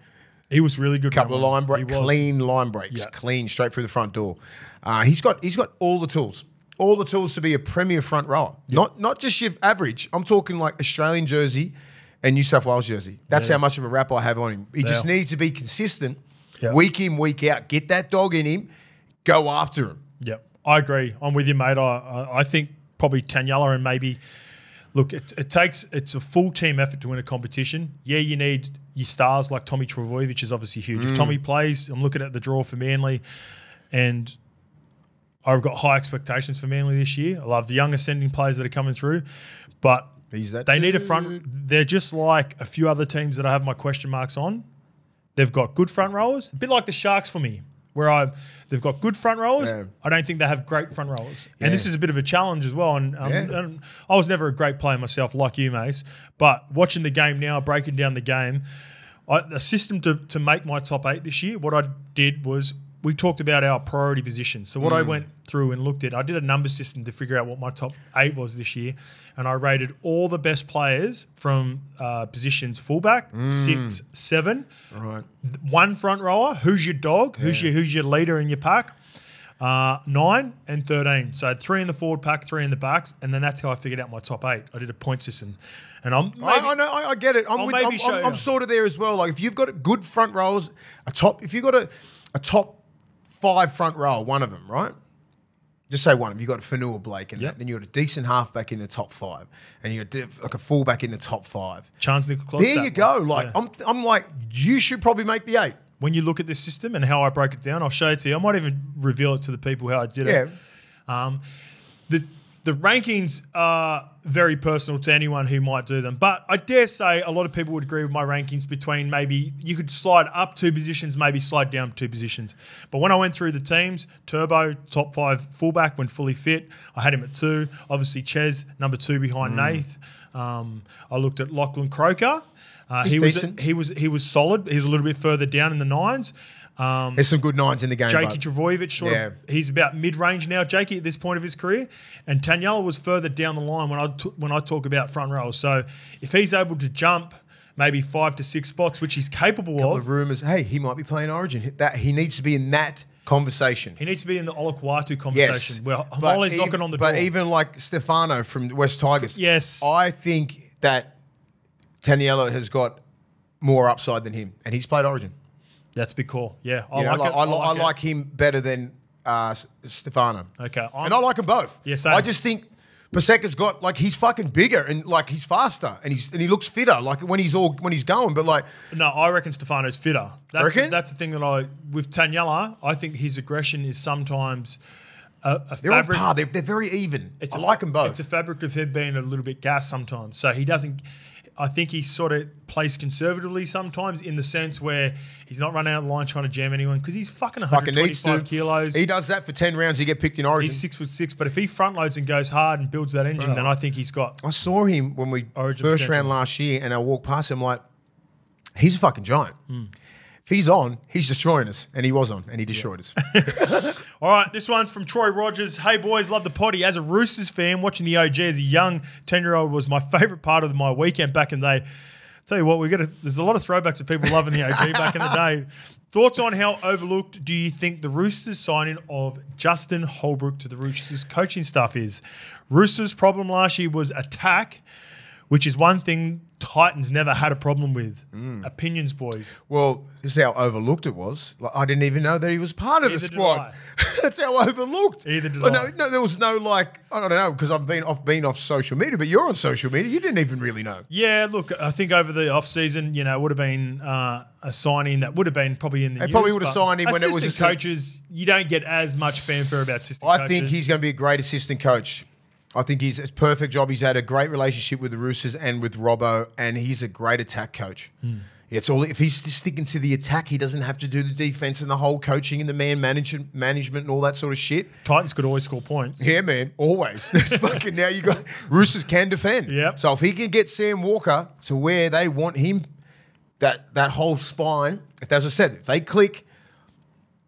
He was really good. couple of line runner. break, He was. clean line breaks, Yeah. clean straight through the front door. Uh, he's got he's got all the tools, all the tools to be a premier front rower. Not not just your average. I'm talking like Australian jersey and New South Wales jersey. That's Yeah. how much of a rap I have on him. He just needs to be consistent, Yeah. week in week out. Get that dog in him, go after him. Yep, I agree. I'm with you, mate. I I, think probably Taniela and maybe look. It, it takes it's a full team effort to win a competition. Yeah, you need your stars like Tommy Trbojevic is obviously huge. Mm. If Tommy plays, I'm looking at the draw for Manly, and I've got high expectations for Manly this year. I love the young ascending players that are coming through, but they need a front. They're just like a few other teams that I have my question marks on. They've got good front rowers, a bit like the Sharks for me, where I they've got good front rowers. Yeah. I don't think they have great front rowers, Yeah. and this is a bit of a challenge as well. And, um, Yeah. and I was never a great player myself, like you, Mace. But watching the game now, breaking down the game, I, the system to to make my top eight this year, what I did was we talked about our priority positions. So what I went through and looked at, I did a number system to figure out what my top eight was this year, and I rated all the best players from uh, positions fullback, six, seven, Right. one front rower. Who's your dog? Who's your who's your leader in your pack? Uh, nine and thirteen. So three in the forward pack, three in the backs, and then that's how I figured out my top eight. I did a point system, and I'm maybe, I, I know, I, I get it. I'm, with, I'm, I'm. I'm sort of there as well. Like if you've got good front rows, a top, if you've got a, a top five front row, one of them, right? Just say one of them. You got a Fonua-Blake, and Yep. then you got a decent halfback in the top five, and you got like a fullback in the top five. Chance Nickel There you go. Like I'm, I'm like you should probably make the eight. when you look at this system and how I broke it down, I'll show it to you. I might even reveal it to the people how I did Yeah. it. Um, the the rankings are very personal to anyone who might do them, but I dare say a lot of people would agree with my rankings. Between maybe you could slide up two positions, maybe slide down two positions. But when I went through the teams, Turbo top five fullback when fully fit, I had him at two. Obviously, Ches number two behind Mm. Nath. Um, I looked at Lachlan Croker. Uh, He's he was decent. he was he was solid. He was a little bit further down in the nines. Um, There's some good nines in the game. Jakey Trbojevic, sort Yeah. of, he's about mid range now. Jakey at this point of his career, and Taniela was further down the line when I when I talk about front rows. So if he's able to jump maybe five to six spots, which he's capable couple of, of rumors. Hey, he might be playing Origin. That he needs to be in that conversation. he needs to be in the Olakau'atu Yes, conversation where Haumole's even- knocking on the but door. But even like Stefano from West Tigers, Yes. I think that Taniela has got more upside than him, and he's played Origin. That's a big call. Yeah, I know, like, like, it. I, I li- I like, like, him better than uh, Stefano. Okay, I'm- and I like them both. Yeah. I just think Paseka's got like he's fucking bigger and like he's faster and he's and he looks fitter like when he's all when he's going. But like No, I reckon Stefano's fitter. That's Reckon? that's the thing that I with Taniela. I think his aggression is sometimes a, a they're on fabric. par. They're, they're very even. It's I a- like them both. It's a fabric of him being a little bit gas sometimes. So he doesn't. I think he sort of plays conservatively sometimes in the sense where he's not running out of line trying to jam anyone because he's fucking fucking needs 125 to. kilos. He does that for ten rounds. He get picked in Origin. he's six foot six, but if he front loads and goes hard and builds that engine, then I think he's got. I saw him when we first potential. round last year, and I walked past him like, he's a fucking giant. Hmm. If he's on, he's destroying us, and he was on, and he destroyed us. All right, this one's from Troy Rogers. Hey boys, love the potty. As a Roosters fan, watching the OG as a young ten year old was my favourite part of my weekend back in the day. Tell you what, we got a, there's a lot of throwbacks of people loving the OG back in the day. Thoughts on how overlooked do you think the Roosters signing of Justin Holbrook to the Roosters coaching staff is? Roosters' problem last year was attack, which is one thing Titans never had a problem with. Mm. Opinions, boys. Well, this is how overlooked it was. Like, I didn't even know that he was part of Neither the squad. That's how overlooked. Either did But no, I. no, there was no like I don't know because I've been off been off social media, but you're on social media. You didn't even really know. Yeah, look, I think over the off season, you know, it would have been uh, a signing that would have been probably in the. They probably would have signed him when it was assistant a- coaches. You don't get as much fanfare about assistant. I coaches. think he's going to be a great assistant coach. I think he's a perfect job. He's had a great relationship with the Roosters and with Robbo, and he's a great attack coach. Hmm. It's all if he's sticking to the attack, he doesn't have to do the defense and the whole coaching and the man management, management and all that sort of shit. Titans could always score points. Yeah, man, always. It's fucking now you got Roosters can defend. Yep. So if he can get Sam Walker to where they want him, that that whole spine, if as I said, if they click,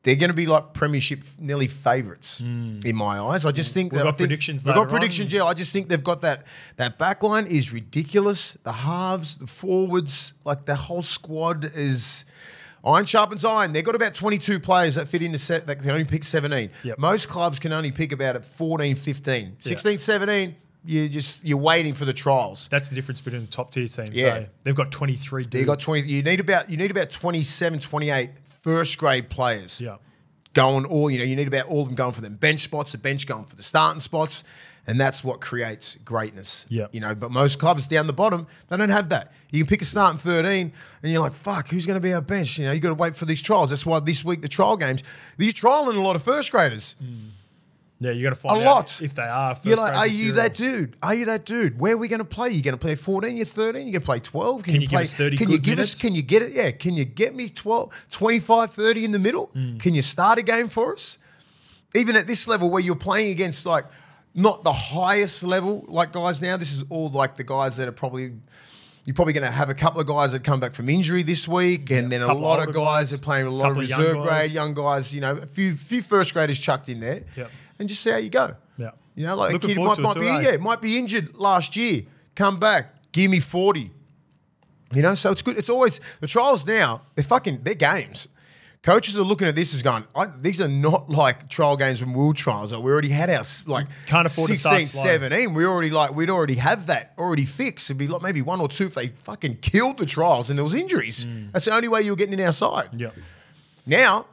they're going to be like premiership nearly favourites in my eyes. I just think Hmm. We've that got think- predictions We've got on. predictions. Yeah, I just think they've got that that back line is ridiculous. The halves, the forwards, like the whole squad is. Iron sharpens iron. They've got about 22 players that fit into set that can only pick 17. Yep. Most clubs can only pick about at 14, 15. 16, 17, you just you're waiting for the trials. That's the difference between the top tier teams. Yeah. eh? they've got twenty three. You got 20 you need about you need about 27, 28 first grade players. Yeah. Going all, you know, you need about all of them going for them bench spots, the bench going for the starting spots, and that's what creates greatness. Yeah. You know, but most clubs down the bottom, they don't have that. You can pick a starting 13 and you're like, fuck, who's going to be our bench? You know, you got to wait for these trials. That's why this week the trial games, you're trialing a lot of first graders. Mm. Yeah, you got to find A out lot. if they are. First You're like, are you that dude? Are you that dude? Where are we going to play? You going to play 14? You're 13. You're going to play 12? Can you give play? us 30 Can you give minutes? us? Can you get it? Yeah. Can you get me 12, 25, 30 in the middle? Mm. Can you start a game for us? Even at this level where you're playing against like not the highest level like guys now. This is all like the guys that are probably. You're probably going to have a couple of guys that come back from injury this week, and then a lot of guys guys, are playing a lot of of young reserve grade, young guys. You know, a few few first graders chucked in there, Yep. And just see how you go. Yeah. You know, like Looking a kid might, might be too, eh? yeah, might be injured last year, come back, give me forty. You know, so it's good. It's always the trials now. They're fucking they're games. Coaches are looking at this as going, I, these are not like trial games when world trials. Like we already had our like Can't afford to 16, start 17. We already like we'd already have that already fixed. It'd be like maybe one or two if they fucking killed the trials and there was injuries. Mm. That's the only way you were getting in our side. Yeah. Now,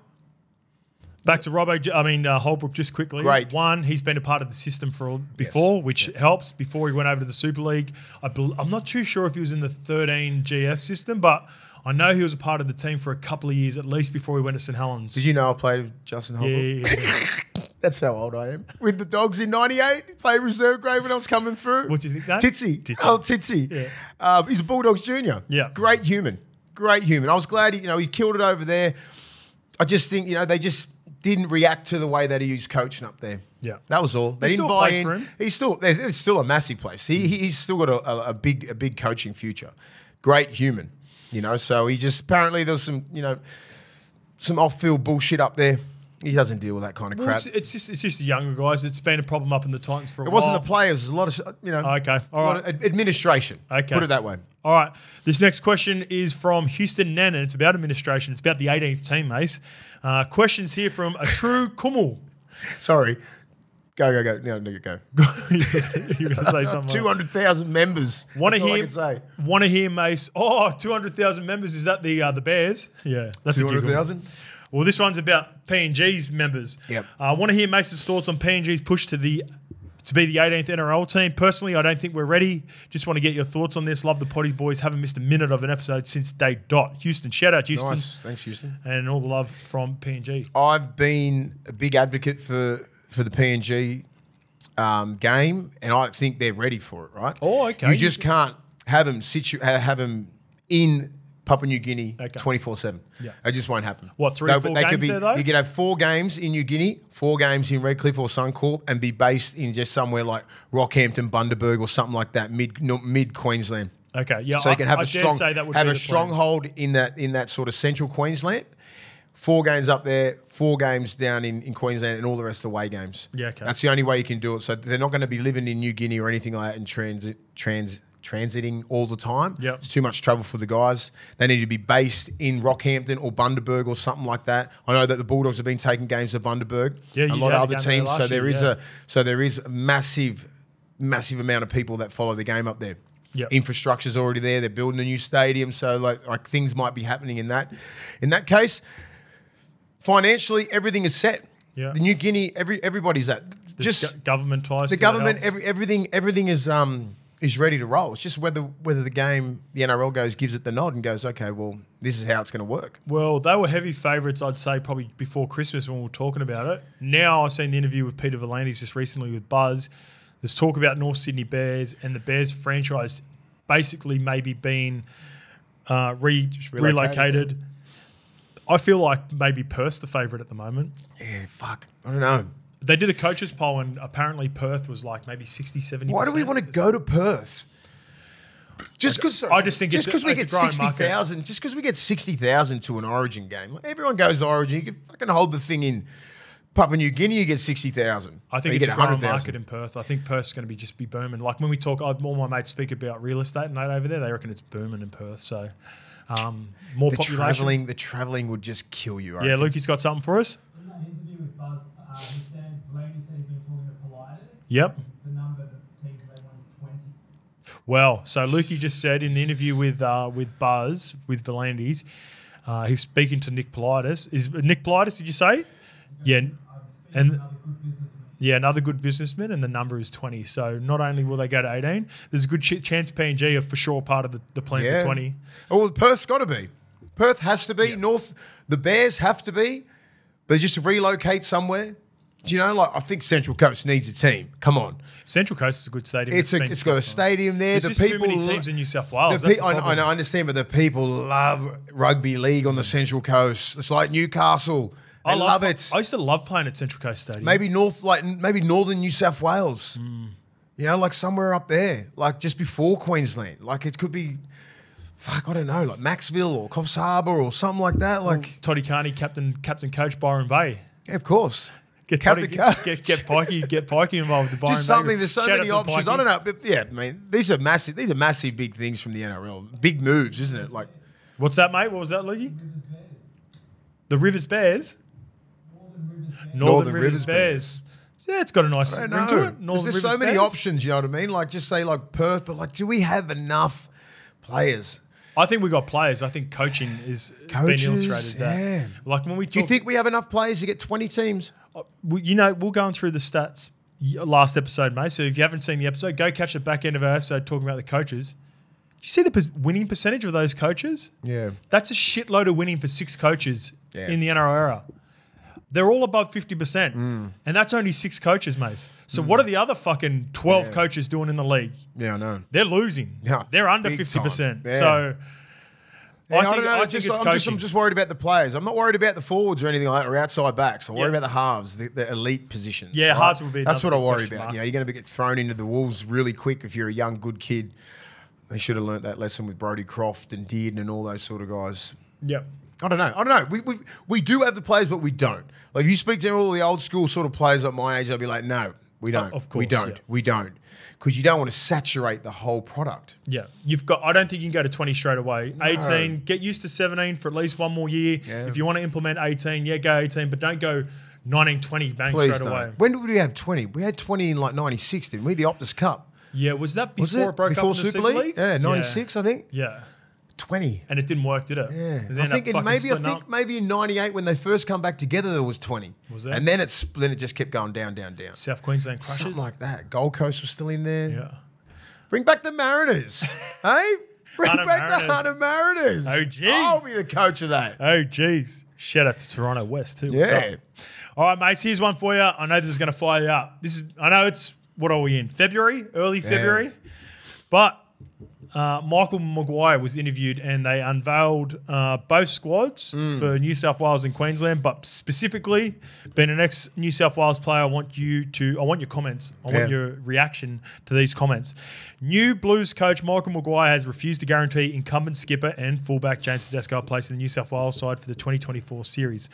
Back to Robbo, I mean uh, Holbrook, just quickly. Great. One, he's been a part of the system for before, which helps. Before he went over to the Super League, I I'm not too sure if he was in the 13 GF system, but I know he was a part of the team for a couple of years at least before he went to St Helens. did you know I played with Justin Holbrook? yeah, yeah, yeah. That's how old I am. With the dogs in '98, played reserve grade when I was coming through. What's his nickname? Titsy. Titsy. Oh, Titsy. Yeah. Uh, he's a Bulldogs junior. Yeah. Great human. Great human. I was glad he, you know, he killed it over there. I just think, you know, they just didn't react to the way that he was coaching up there. Yeah. That was all. They didn't buy in. He's still there's, there's still a massive place. He, he- he's still got a, a, a big a big coaching future. Great human. You know, so he just apparently there's some, you know, some off field bullshit up there. He doesn't deal with that kind of Well, crap. it's, it's just it's just the younger guys. It's been a problem up in the Titans for a It while. wasn't the players. It was a lot of, you know. Okay, all a lot right. of ad- administration. Okay. Put it that way. All right. This next question is from Houston Nen, and it's about administration. It's about the 18th team, Mace. Uh, questions here from a true Kummel. Sorry. Go, go, go. No, no, go. You're going to say something. Two hundred thousand members. Want to That's all I hear? Want to hear, Mace? Oh, 200,000 members. Is that the uh, the Bears? Yeah, that's a Two hundred thousand. Well, this one's about PNG's members. Yep. I want to hear Mason's thoughts on PNG's push to the to be the 18th NRL team. Personally, I don't think we're ready. Just want to get your thoughts on this. Love the Potty Boys. Haven't missed a minute of an episode since day dot. Houston, shout out Houston, Nice. Thanks, Houston. and all the love from PNG. I've been a big advocate for for the PNG um, game, and I think they're ready for it. Right? Oh, okay. You just can't have them situ- have them in Papua New Guinea twenty four seven. Yeah. It just won't happen. What, three or four games there, though? You could have four games in New Guinea, four games in Redcliffe or Suncorp, and be based in just somewhere like Rockhampton, Bundaberg, or something like that, mid no, mid Queensland. Okay, yeah. So I, you can have I a strong say that would have a stronghold in that in that sort of central Queensland. Four games up there, four games down in, in Queensland, and all the rest of the away games. Yeah, okay. That's the only way you can do it. So they're not going to be living in New Guinea or anything like that and transit trans transiting all the time. Yep. It's too much travel for the guys. They need to be based in Rockhampton or Bundaberg or something like that. I know that the Bulldogs have been taking games to Bundaberg. Yeah, a lot of other teams. So there year, is yeah. a so there is a massive, massive amount of people that follow the game up there. Yep. Infrastructure's already there. They're building a new stadium, so like like things might be happening in that. In that case, financially, everything is set. Yeah. The New Guinea, every everybody's at just go- government ties. the government, every, everything, everything is um is ready to roll. It's just whether whether the game, the NRL goes, gives it the nod and goes, okay, well, this is how it's going to work. Well, they were heavy favourites, I'd say, probably before Christmas when we were talking about it. Now I've seen the interview with Peter V'landys just recently with Buzz. There's talk about North Sydney Bears and the Bears franchise basically maybe being uh, re- relocated, relocated. I feel like maybe Perth's the favourite at the moment. Yeah, fuck, I don't know. They did a coaches poll and apparently Perth was like maybe 60, 70 Why do we want to go to Perth? Just because I just think just because we it's a get growing sixty market. just because we get sixty thousand to an Origin game, like, everyone goes to Origin. You can fucking hold the thing in Papua New Guinea, you get sixty thousand. I think you it's get a growing 100,000. market in Perth. I think Perth's going to be just be booming. Like when we talk, I- all my mates speak about real estate and that over there. They reckon it's booming in Perth. So um, more The population. traveling, the traveling would just kill you. I Yeah, reckon. Lukey's got something for us. Uh, he said, Blaney said he's been talking to Politis. Yep. The number of teams they want is 20. Well, so Lukey just said in the interview with uh, with Buzz with V'landys, uh, he's speaking to Nick Politis. Is Nick Politis? Did you say? Yeah, I'm And- another good businessman. yeah, another good businessman, and the number is twenty. So not only will they go to eighteen, there's a good ch- chance PNG are for sure part of the, the plan Yeah. for twenty. Oh, well, Perth's got to be. Perth has to be. North, the Bears have to be. But just to relocate somewhere. Do you know, like I think Central Coast needs a team. Come on, Central Coast is a good stadium. it's a, it's got a stadium there. There's the just too people many teams in New South Wales. Pe- I, I, I understand, but the people love rugby league on the Central Coast. It's like Newcastle. They I love, it. I used to love playing at Central Coast Stadium. maybe North, like maybe Northern New South Wales. Hmm. You know, like somewhere up there, like just before Queensland. Like it could be, fuck, I don't know, like Macksville or Coffs Harbour or something like that. Like, Toddy Carney, captain, captain, coach Byron Bay. yeah, of course. Get Captain Toddy, Coach. get, get Pikey, get Pikey involved with Byron Just Bay. something. There's so Shout many options. I don't know, but yeah, I mean, these are massive. These are massive, big things from the NRL. Big moves, isn't it? Like, What's that, mate? What was that, Loogie? The Rivers Bears. Northern Rivers Bears. Northern, Northern Rivers, Rivers Bears. Yeah, it's got a nice ring to it. There's, Northern there's Rivers so many Bears. options. You know what I mean? Like, just say like Perth, but like, do we have enough players? I think we got players. I think coaching is Coaches, been illustrated. That yeah. like when we talk, Do you think we have enough players to get 20 teams? Uh, we- you know, we're going through the stats last episode, mate. So if you haven't seen the episode, go catch the back end of our episode talking about the coaches. Do you see the winning percentage of those coaches? Yeah. That's a shitload of winning for six coaches Yeah. in the NRL era. They're all above 50%. Mm. And that's only six coaches, mate. So what are the other fucking 12 Yeah. coaches doing in the league? Yeah, I know. They're losing. Yeah, They're under big 50%. time. Yeah. So Yeah, I, I, think, don't know. I just, I'm, just, I'm just worried about the players. I'm not worried about the forwards or anything like that, or outside backs. I'm worried Yeah. about the halves, the, the elite positions. Yeah, right? halves would be That's what I worry about. mark. You know, you're going to get thrown into the wolves really quick if you're a young, good kid. They should have learnt that lesson with Brodie Croft and Dearden and all those sort of guys. Yep. I don't know. I don't know. We, we, we do have the players, but we don't. Like, if you speak to all the old school sort of players at my age, they'll be like, no, we don't. of course. we don't. yeah. We don't. Because you don't want to saturate the whole product. Yeah, you've got. I don't think you can go to twenty straight away. Eighteen, get used to seventeen for at least one more year. Yeah. If you want to implement eighteen, yeah, go eighteen, but don't go 19, 20 bang Please straight don't. away. When did we have 20? We had 20 in like 96, didn't we? The Optus Cup. Yeah, was that before Was it? it broke Before up in the Super League? Yeah, Yeah. 96, I think. Yeah, 20. and it didn't work, did it? Yeah. It I think it, maybe I think up. maybe in 98 when they first come back together there was 20. Was there? And then it's then it just kept going down down down. South Queensland crushes. Something like that. Gold Coast was still in there. yeah. Bring back the Mariners. hey? Bring Hunter back Mariners. the Hunter Mariners. Oh, jeez. I'll be the coach of that. Oh, jeez. Shout out to Toronto West too. What's Yeah. up? All right, mates. Here's one for you. I know this is going to fire you up. This is. I know it's what are we in February, early February, but uh, Michael Maguire was interviewed and they unveiled uh, both squads Mm. for New South Wales and Queensland. But specifically, being an ex New South Wales player, I want you to, I want your comments, I want your reaction to these comments. New Blues coach Michael Maguire has refused to guarantee incumbent skipper and fullback James Tedesco a place in the New South Wales side for the 2024 series.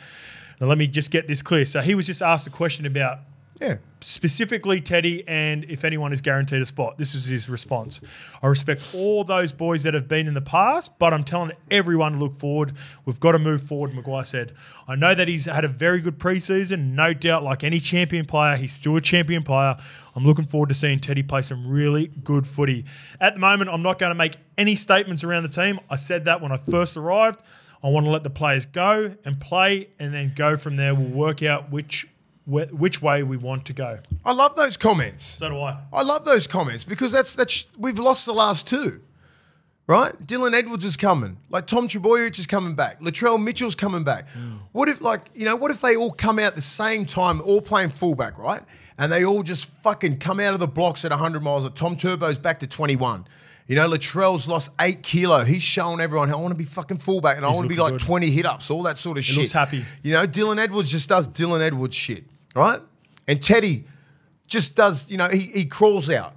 Now, let me just get this clear. So he was just asked a question about Yeah. specifically Teddy and if anyone is guaranteed a spot. This is his response. I respect all those boys that have been in the past, but I'm telling everyone to look forward. We've got to move forward, Maguire said. I know that he's had a very good preseason. No doubt, like any champion player, he's still a champion player. I'm looking forward to seeing Teddy play some really good footy. At the moment, I'm not going to make any statements around the team. I said that when I first arrived. I want to let the players go and play, and then go from there. We'll work out which wh- which way we want to go. I love those comments. So do I. I love those comments because that's that's we've lost the last two, right? Dylan Edwards is coming, like Tom Trbojevic is coming back, Latrell Mitchell's coming back. Mm. What if like you know what if they all come out the same time, all playing fullback, right? And they all just fucking come out of the blocks at 100 miles. Tom Turbo's back to 21. You know, Latrell's lost eight kilo. He's showing everyone, how I want to be fucking fullback and I want to be like good. 20 hit ups, all that sort of shit. looks happy. You know, Dylan Edwards just does Dylan Edwards shit, right? And Teddy just does, you know, he, he crawls out.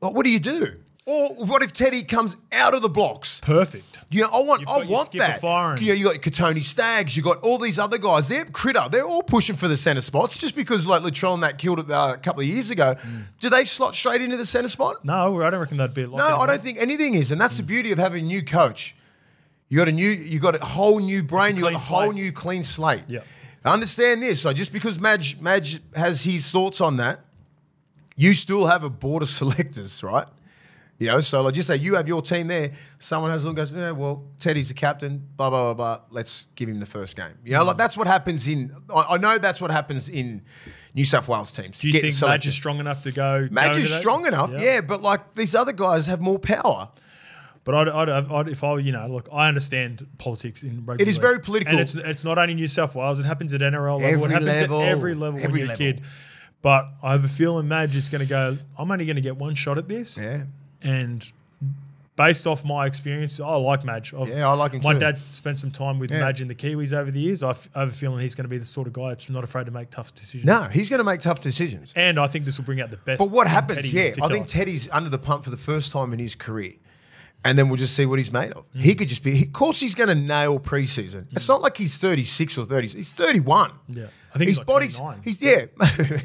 Like, what do you do? Or what if Teddy comes out of the blocks? Perfect. You know, I want, I want that. You know, you got Kotoni Staggs, you got all these other guys. They're critter. They're all pushing for the centre spots just because like Latrell and that killed it uh, a couple of years ago. Mm. Do they slot straight into the centre spot? No, I don't reckon that'd be a lot. No, I don't think anything is, and that's the beauty of having a new coach. You got a new, you got a whole new brain, you got a whole slate. new clean slate. Yep. Understand this. So just because Madge Madge has his thoughts on that, you still have a board of selectors, right? You know, so like just say you have your team there. Someone has a look and goes, yeah, well, Teddy's the captain. Blah blah blah blah. Let's give him the first game. You know, like that's what happens in. I, I know that's what happens in New South Wales teams. Do you Get think Madge is strong enough to go? Madge is strong enough, yeah. But like these other guys have more power. But I'd, I'd, I'd, if I, were, you know, look, I understand politics in rugby. It is league. very political. and it's it's not only New South Wales. It happens at NRL level. Every it happens level. at every level Every when you're level. a kid. But I have a feeling Madge is going to go. I'm only going to get one shot at this. Yeah. And based off my experience, I like Madge. I've, Yeah, I like him My too. dad's spent some time with Yeah. Madge and the Kiwis over the years. I f- I have a feeling he's going to be the sort of guy that's not afraid to make tough decisions. No, he's going to make tough decisions. And I think this will bring out the best. But what happens? Yeah, I think Teddy's under the pump for the first time in his career. And then we'll just see what he's made of. Mm. He could just be, of course, he's going to nail preseason. It's not like he's 36 or 30. He's 31. Yeah. I think his he's like body's, he's, yeah,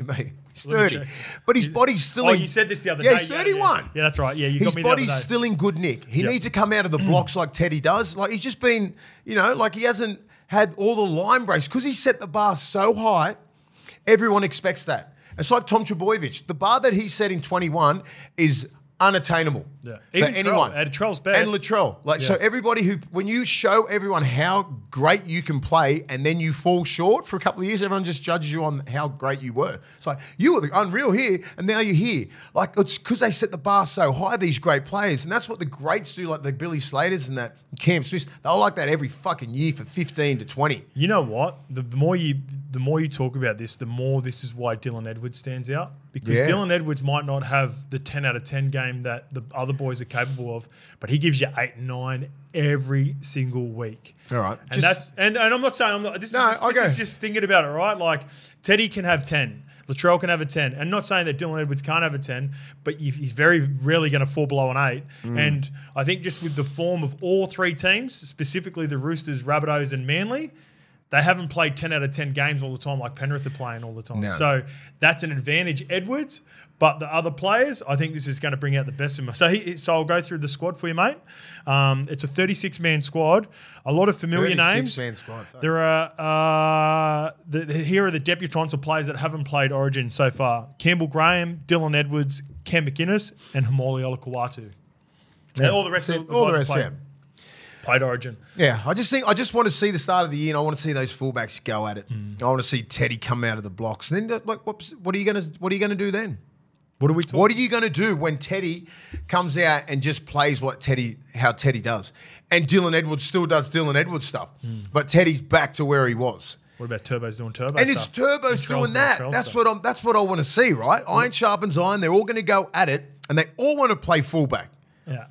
mate, he's 30. But his body's still Oh, in, you said this the other yeah, day. he's 31. Yeah, that's right. Yeah, you His got me body's still in good nick. He Yep. needs to come out of the blocks like Teddy does. Like he's just been, you know, like he hasn't had all the line breaks because he set the bar so high. Everyone expects that. It's like Tom Trbojevic. The bar that he set in 21 is unattainable Yeah. for Even Trell, anyone. at Trell's best. And Latrell. Like so everybody who when you show everyone how great you can play and then you fall short for a couple of years, everyone just judges you on how great you were. It's like you were the unreal here and now you're here. Like it's because they set the bar so high, these great players. And that's what the greats do, like the Billy Slaters and that Cam Smith. They're like that every fucking year for 15 to 20. You know what? The more you the more you talk about this, the more this is why Dylan Edwards stands out. Because Yeah. Dylan Edwards might not have the 10 out of 10 game that the other boys are capable of, but he gives you 8 and 9 every single week. All right. And Just- that's and, and I'm not saying I'm not this, No, is, just, this is just thinking about it, right? Like Teddy can have 10. Latrell can have a 10. And not saying that Dylan Edwards can't have a 10, but he's very rarely going to fall below an 8. Mm. And I think just with the form of all three teams, specifically the Roosters, Rabbitohs, and Manly, they haven't played 10 out of 10 games all the time like Penrith are playing all the time. No. So that's an advantage, Edwards. But the other players, I think this is going to bring out the best in them. So, he, so I'll go through the squad for you, mate. Um, it's a 36 man squad, a lot of familiar 36 names. man squad. There are uh, the, here are the debutants or players that haven't played Origin so far: Campbell Graham, Dylan Edwards, Cam McInnes, and Haumole Olakau'atu. And all the rest of the all the rest, yeah. Played Origin. Yeah, I just think I just want to see the start of the year, and I want to see those fullbacks go at it. Mm. I want to see Teddy come out of the blocks. And then, like, what's, what are you going to what are you going to do then? What are we talking? What are you going to do when Teddy comes out and just plays what Teddy how Teddy does, and Dylan Edwards still does Dylan Edwards stuff, Mm. but Teddy's back to where he was. What about Turbo's doing Turbo And it's? Turbo's doing that. Trell That's stuff. what I'm. That's what I want to see, right? Iron sharpens iron. They're all going to go at it, and they all want to play fullback. Yeah,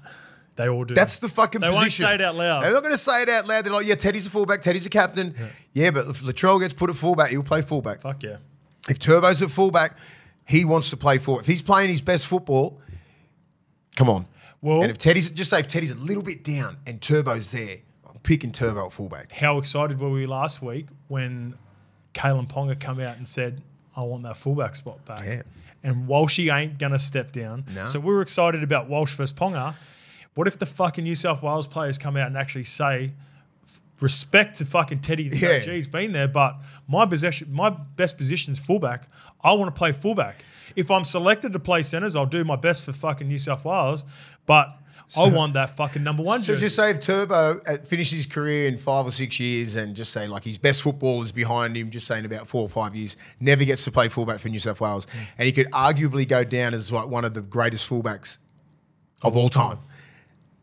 they all do. That's the fucking position. They won't say it out loud. They're not going to say it out loud. They're like, yeah, Teddy's a fullback. Teddy's a captain. Yeah, but if Latrell gets put at fullback, he'll play fullback. fuck yeah. If Turbo's at fullback, he wants to play forward. If he's playing his best football, come on. Well- and if Teddy's just say if Teddy's a little bit down and Turbo's there, I'm picking Turbo at fullback. How excited were we last week when Kalyn Ponga come out and said, "I want that fullback spot back." Yeah. And Walshy ain't gonna step down. No. So we were excited about Walsh versus Ponga. What if the fucking New South Wales players come out and actually say, respect to fucking Teddy the Yeah. OG, he's been there, but my possession, my best position is fullback. I want to play fullback. If I'm selected to play centers, I'll do my best for fucking New South Wales, but I want that fucking number one So jersey. just say if Turbo uh, finishes his career in five or six years and just say like his best football is behind him, just saying about four or five years, never gets to play fullback for New South Wales. Hmm. And he could arguably go down as like one of the greatest fullbacks of all time.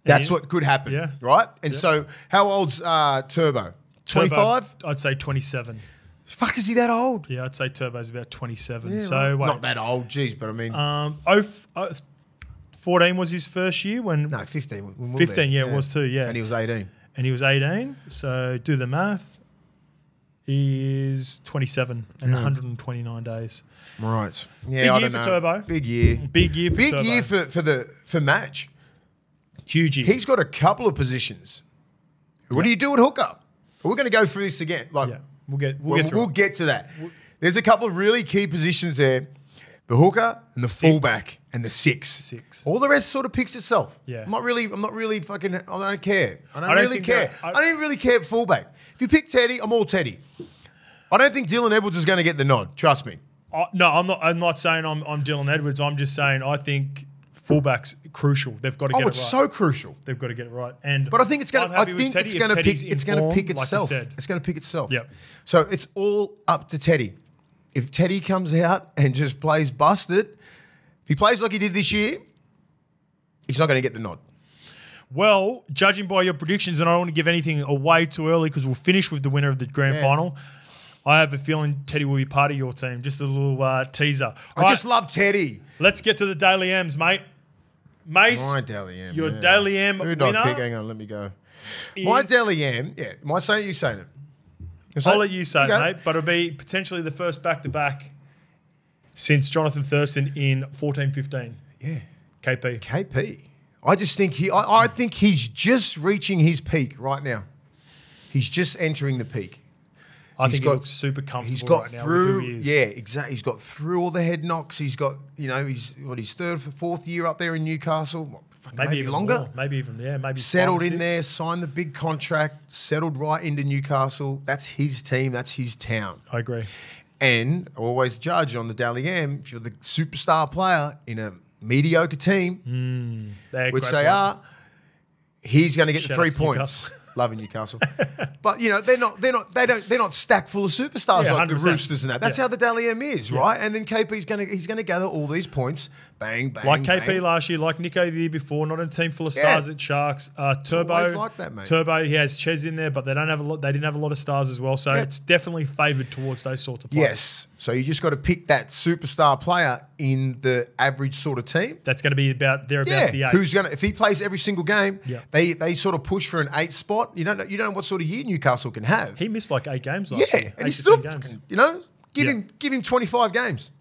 That's what could happen, Yeah. right? And so how old's uh, Turbo? Turbo, 25? I'd say 27. Fuck, is he that old? Yeah, I'd say Turbo's about 27. Yeah, so, wait. Not that old, geez, but I mean, Um, oh, uh, 14 was his first year when, no, 15. when 15, there. yeah, it was too, yeah. And he was 18. and he was 18. So do the math. He is 27 and 129 days. Right. Yeah, Big I year don't for know. Turbo. Big year. Big year for Big Turbo. year for, for the for match. Huge. He's got a couple of positions. What do you do at hooker? We're going to go through this again. Like, yeah, we'll get we'll, we'll, get we'll get to that. There's a couple of really key positions there: the hooker and the fullback and the six. Six. All the rest sort of picks itself. Yeah. I'm not really. I'm not really fucking. I don't care. I don't, I don't really care. Uh, I, I- don't really care at fullback. If you pick Teddy, I'm all Teddy. I don't think Dylan Edwards is going to get the nod. Trust me. I- no, I'm not. I'm not saying I'm, I'm Dylan Edwards. I'm just saying I think fullbacks crucial. They've got to Oh, get it right. it's so crucial. They've got to get it right. And But I think it's gonna. I think it's gonna pick. It's gonna informed, pick like itself. said. it's gonna pick itself. Yep. So it's all up to Teddy. If Teddy comes out and just plays busted, if he plays like he did this year, he's not going to get the nod. Well, judging by your predictions, and I don't want to give anything away too early because we'll finish with the winner of the grand Yeah. final. I have a feeling Teddy will be part of your team. Just a little uh, teaser. I All just love Teddy. let's get to the Dally M's, mate. Mace, Dally M. your Dally M Who did I pick? Hang on, let me go. My Dally M. Yeah, my saying you saying it. You I'll saying let you say it, mate, but it'll be potentially the first back to back since Jonathan Thurston in fourteen fifteen. Yeah, KP. KP. I just think he. I, I think he's just reaching his peak right now. He's just entering the peak. I He's think got- he looks super comfortable He's got right now through, with who he is. yeah, exactly. He's got through all the head knocks. He's got, you know, he's what his third, fourth year up there in Newcastle. What, fucking Maybe, maybe, even longer. more. Maybe even, yeah, maybe Settled in there, signed the big contract, settled right into Newcastle. That's his team. That's his town. I agree. And I always judge on the Dally M if you're the superstar player in a mediocre team, hmm, They're which they players. are. He's going to get the three points. Loving Newcastle, but you know they're not. They're not. They don't. They're not stacked full of superstars Yeah, like the 100%. Roosters and that. That's Yeah. how the Dally M is, right? And then KP's going to. He's going to gather all these points. Bang, bang, Like KP bang. last year, like Nicho the year before, not a team full of Yeah. stars at Sharks. Uh, Turbo, like that. Turbo, he has Ches in there, but they don't have a lot. They didn't have a lot of stars as well, so Yeah. it's definitely favoured towards those sorts of players. Yes. So you just got to pick that superstar player in the average sort of team. that's going to be about thereabouts Yeah, the eight. who's gonna if he plays every single game? Yeah. they they sort of push for an eight spot. You don't know, you don't know what sort of year Newcastle can have. he missed like eight games yeah, last year. and Eight he's still games. you know give Yeah. him give him twenty five games.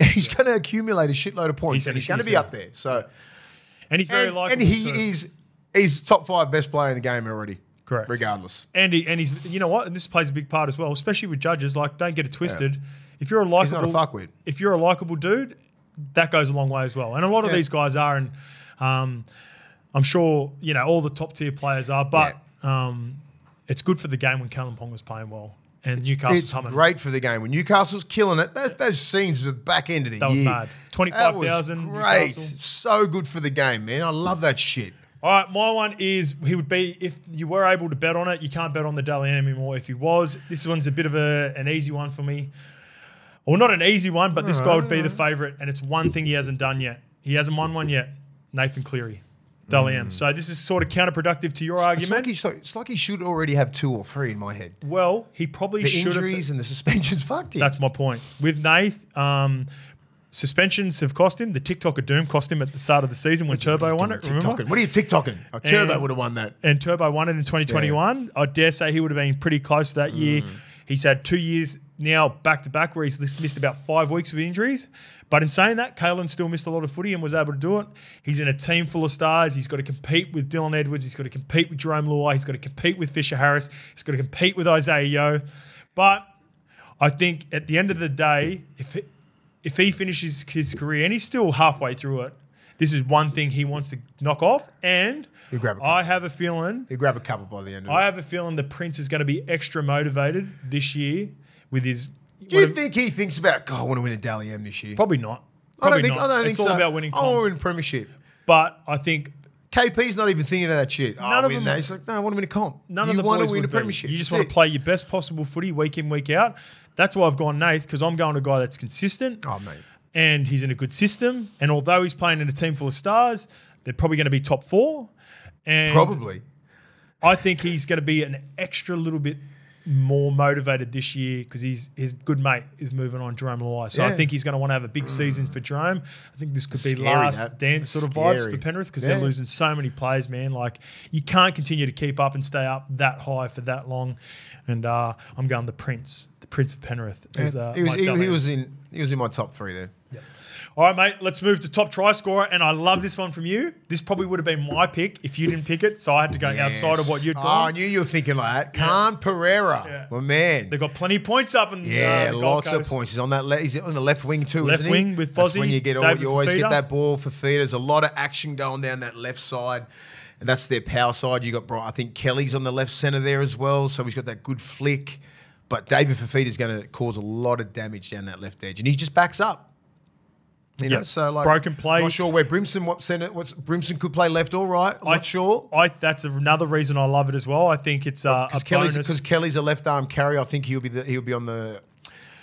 He's going to accumulate a shitload of points, He's and he's going to be up there. So and he's very and, likable. and he too. is he's top five best player in the game already. Correct. regardless. And he, and he's you know what, and this plays a big part as well, especially with judges. Like, don't get it twisted. If you're a a likable, fuckwit. if you're a likable dude, that goes a long way as well. And a lot of Yeah. these guys are, and um, I'm sure you know all the top tier players are. But um, it's good for the game when Kalyn Ponga was playing well and Newcastle's It's humming. great for the game when Newcastle's killing it. Those, those scenes at the back end of the That was year, that 25,000 Great, Newcastle. so good for the game, man. I love that shit. All right, my one is he would be if you were able to bet on it. You can't bet on the Dally M anymore. If he was, this one's a bit of a, an easy one for me. Well, not an easy one, but this guy would be the favourite, and it's one thing he hasn't done yet. He hasn't won one yet. Nathan Cleary, Dally M. So this is sort of counterproductive to your It's argument. like, he, so- it's like he should already have two or three in my head. well, he probably The should have. injuries and the suspensions fucked him. That's my point. With Nath, um, suspensions have cost him. The TikTok of Doom cost him at the start of the season when Turbo won it. Remember? TikToking. What are you TikToking? Oh, Turbo would have won that. and Turbo won it in 2021. I dare say he would have been pretty close to that year. He's had two years now back to back where he's missed about five weeks of injuries. But in saying that, Kalyn still missed a lot of footy and was able to do it. He's in a team full of stars. He's got to compete with Dylan Edwards. He's got to compete with Jarome Luai. He's got to compete with Fisher Harris. He's got to compete with Isaah Yeo. But I think at the end of the day, if he, if he finishes his career and he's still halfway through it, this is one thing he wants to knock off. And He'll grab a I have a feeling He'll grab a couple by the end of I it. have a feeling the Prince is going to be extra motivated this year with his. Do you think he thinks about, God, I want to win a Dally M this year? Probably not. I don't Probably think, not. I don't think it's all so. about winning. I want to win premiership. But I think KP's not even thinking of that shit. Oh, None of oh, them- that. He's like, no, I want to win a comp. none you of the want boys to win a premiership. You just That's want it. to play your best possible footy week in, week out. That's why I've gone Nath because I'm going to a guy that's consistent. Oh, mate. and he's in a good system. And although he's playing in a team full of stars, they're probably going to be top four. And Probably. I think he's going to be an extra little bit more motivated this year because he's his good mate is moving on, Jarome Luai. So I think he's going to want to have a big season for Jarome. I think this could be Scary, last that. dance sort of vibes for Penrith because Yeah. they're losing so many players, man. Like you can't continue to keep up and stay up that high for that long. And uh, I'm going the Prince, the Prince of Penrith. As, uh, he, was, he, he was in he was in my top three there. All right, mate, let's move to top try scorer. And I love this one from you. This probably would have been my pick if you didn't pick it. So I had to go outside of what you'd Oh, I knew you were thinking like that. Khan Pereira. Yeah. My man. They've got plenty of points up in Yeah, uh, the Gold lots of points. He's on that. Le- he's on the left wing too. Left wing he? with That's when you get all. You always get that ball for feed. There's a lot of action going down that left side, and that's their power side. You got I think Kelly's on the left center there as well, so he's got that good flick. But David Fifita is going to cause a lot of damage down that left edge, and he just backs up. You know, Yep. so like Broken play. Not sure where Brimson what center. What's Brimson could play left or right. I'm I- not sure. I that's another reason I love it as well. I think it's uh, a Because Kelly's because Kelly's a left arm carrier. I think he'll be the, he'll be on the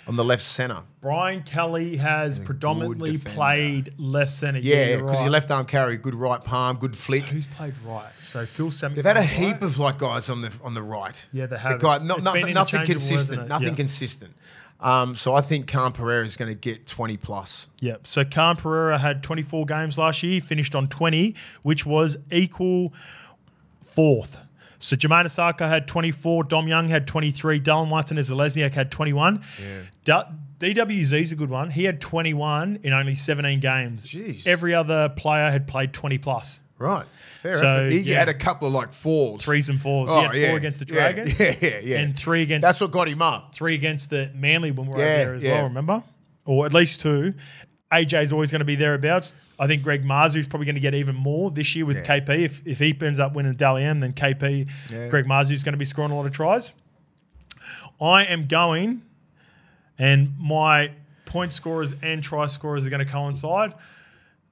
on the left center. Brian Kelly has predominantly played left centre. Yeah, because right. your left arm carry, good right palm, good flick. So who's played right? So Phil Samuel. They've had a played heap right. of like guys on the on the right. Yeah, they The have. guy, It's- no, it's no- been nothing consistent. Nothing Yeah. consistent. Um, so I think Khan Pereira is going to get twenty plus. Yeah. So Khan Pereira had 24 games last year, finished on 20, which was equal fourth. So Jamayne Isaako had 24, Dom Young had 23, Dallin Watene-Zelezniak had 21. Yeah. DWZ is a good one. He had 21 in only 17 games. Jeez. Every other player had played 20 plus. Right, fair So, effort. He yeah. had a couple of like fours, Threes and fours. Oh, had four against the Yeah, Dragons. Yeah, yeah, yeah. And three against That's what got him up. three against the Manly when we were Yeah, over there as yeah. well, remember? Or at least two. AJ's always going to be thereabouts. I think Greg Marzhew's probably going to get even more this year with Yeah. KP. If, if he ends up winning Dally M, then KP, Yeah. Greg Marzhew's going to be scoring a lot of tries. I am going, and my point scorers and try scorers are going to coincide.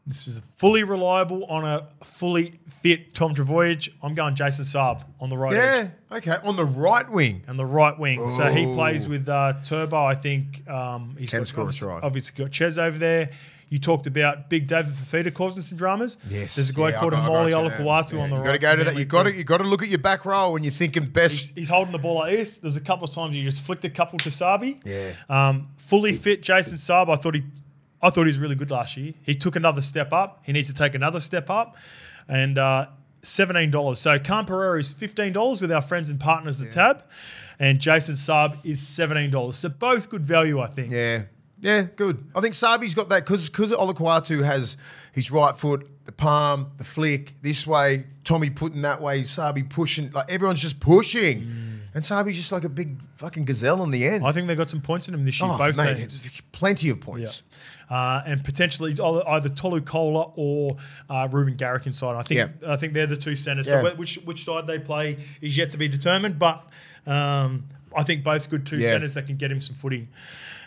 This is a fully reliable on a fully fit Tom Trbojevic. I'm going Jason Saab on the right edge Yeah, okay. On the right wing, and the right wing. So he plays with uh, Turbo. I think um, he's Can got, score obviously, try. obviously got Ches over there. You talked about Big David Fifita causing some dramas. yes. There's a guy yeah, called I got- I Haumole got you there. Olakau'atu Yeah, on the you right. got to go to that. You got to you got to look at your back row when you're thinking best. He's, he's holding the ball like this. There's a couple of times you just flicked a couple to Sabi. Yeah. Um, fully fit Jason Saab. I thought he, I thought he was really good last year. He took another step up. He needs to take another step up, and uh, seventeen dollars. So Khan Pereira is fifteen dollars with our friends and partners at Tab, and Jason Saab is seventeen dollars. So both good value, I think. Yeah. Yeah, good. I think Sabi's got that because because Olakau'atu has his right foot, the palm, the flick this way. Tommy putting that way. Sabi pushing. Like everyone's just pushing, and Sabi's just like a big fucking gazelle on the end. I think they got some points in him this year. oh, both mate, teams. plenty of points. Uh, and potentially either Tolu Koula or uh, Reuben Garrick inside. I think Yeah. I think they're the two centers. Yeah. So which which side they play is yet to be determined, but um, I think both good two Yeah. centers that can get him some footy.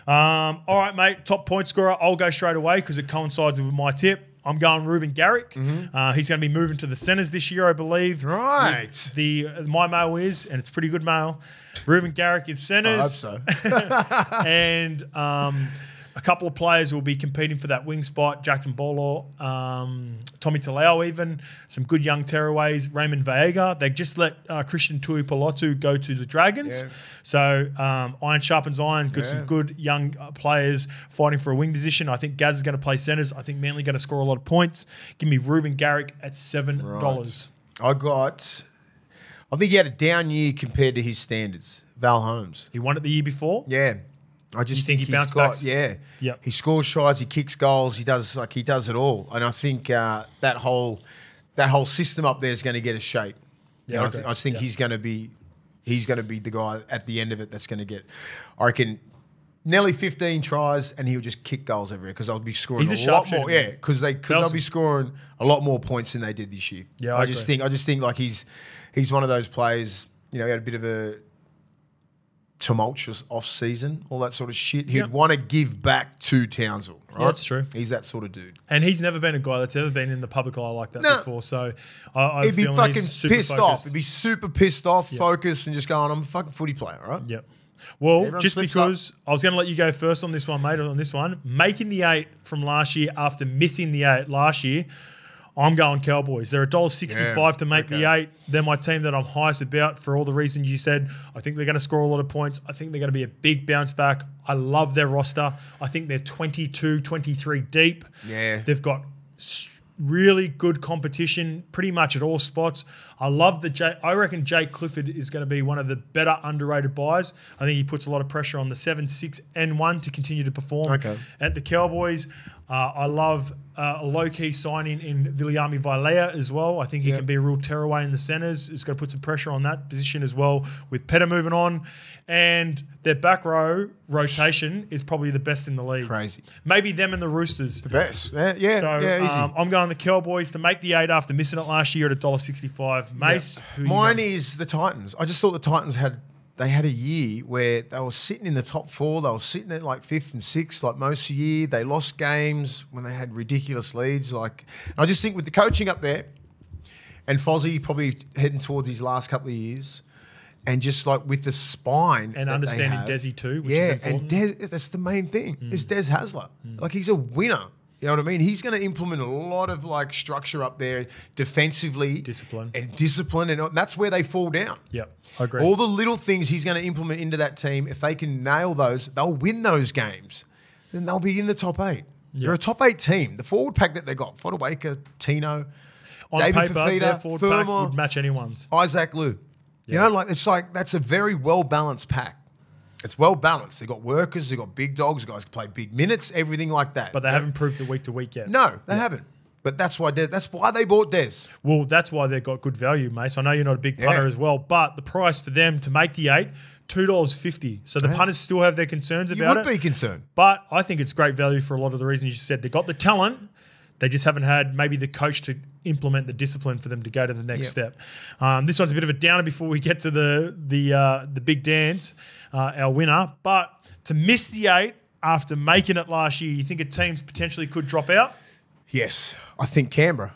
Um, all right, mate. Top point scorer. I'll go straight away because it coincides with my tip. I'm going Reuben Garrick. Uh, he's going to be moving to the centers this year, I believe. Mm-hmm. Right. The my mail is, and it's pretty good mail. Reuben Garrick is centers I hope so. and um, a couple of players will be competing for that wing spot. Jackson Bolo, um, Tommy Talau, even some good young tearaways. Raymond Vaega. They just let uh, Christian Tuipulotu go to the Dragons. Yeah. So um, iron sharpens iron. Good, some good young uh, players fighting for a wing position. I think Gaz is going to play centers. I think Manly going to score a lot of points. Give me Reuben Garrick at seven dollars. I got. I think he had a down year compared to his standards. Val Holmes. He won it the year before. Yeah. I just think he he's bounced back? yeah. Yep. He scores tries, he kicks goals, he does like he does it all. And I think uh, that whole that whole system up there is going to get a shape. Yeah, I, th- I just think Yeah. he's going to be he's going to be the guy at the end of it that's going to get I reckon nearly 15 tries and he'll just kick goals everywhere because they'll be scoring He's a, a lot more. Yeah, because they because they'll be scoring a lot more points than they did this year. Yeah, I, I just think I just think like he's he's one of those players. You know, he had a bit of a tumultuous off season, all that sort of shit. He'd Yep. want to give back to Townsville. Right? Yeah, that's true. He's that sort of dude. And he's never been a guy that's ever been in the public eye like that No. before. So I, I He'd be fucking he's super pissed focused. off. He'd be super pissed off, focused, and just going, "I'm a fucking footy player, right?" Yep. Well, Everyone just because I was going to let you go first on this one, mate, on this one, making the eight from last year after missing the eight last year, I'm going Cowboys. They're a $1.65 Yeah, to make the eight. They're my team that I'm highest about for all the reasons you said. I think they're going to score a lot of points. I think they're going to be a big bounce back. I love their roster. I think they're 22, 23 deep. Yeah. They've got really good competition pretty much at all spots. I love the Jay. I reckon Jake Clifford is going to be one of the better underrated buys. I think he puts a lot of pressure on the 7, 6, and 1 to continue to perform Okay. at the Cowboys. Uh, I love uh, a low key signing in Viliami Vailea as well. I think he Yep. can be a real tearaway in the centres. It's going to put some pressure on that position as well with Peta moving on. And their back row rotation is probably the best in the league. Crazy. Maybe them and the Roosters. The best. Yeah, yeah, So yeah easy. um, I'm going the Cowboys to make the eight after missing it last year at $1.65. Mace, who you Mine is the Titans. I just thought the Titans had they had a year where they were sitting in the top four. They were sitting at like fifth and sixth, like most of the year. They lost games when they had ridiculous leads. Like I just think with the coaching up there, and Fozzie probably heading towards his last couple of years, and just like with the spine And understanding have- Desi too, which yeah, and Des, that's the main thing. It's hmm. Des Hasler. Hmm. Like he's a winner. You know what I mean? He's going to implement a lot of like structure up there defensively, Discipline. and discipline, and that's where they fall down. Yep, I agree. All the little things he's going to implement into that team, if they can nail those, they'll win those games. Then they'll be in the top eight. They're a top eight team. The forward pack that they got: Fotuaika, Tino, On David paper, Fifita, their forward pack would match anyone's. Isaac Liu. You know, like it's like that's a very well balanced pack. It's well balanced. They've got workers, they've got big dogs, guys can play big minutes, everything like that. But they haven't proved it week to week yet. No, they haven't. But that's why Des, that's why they bought Des. Well, that's why they've got good value, Mace. I know you're not a big Yeah. punter as well, but the price for them to make the eight, two dollars fifty. So the punters still have their concerns about You about would it. be concerned. But I think it's great value for a lot of the reasons you said. They got the talent, they just haven't had maybe the coach to implement the discipline for them to go to the next Yep. step. Um, this one's a bit of a downer before we get to the the uh, the big dance, uh, our winner. But to miss the eight after making it last year, you think a team potentially could drop out? Yes, I think Canberra.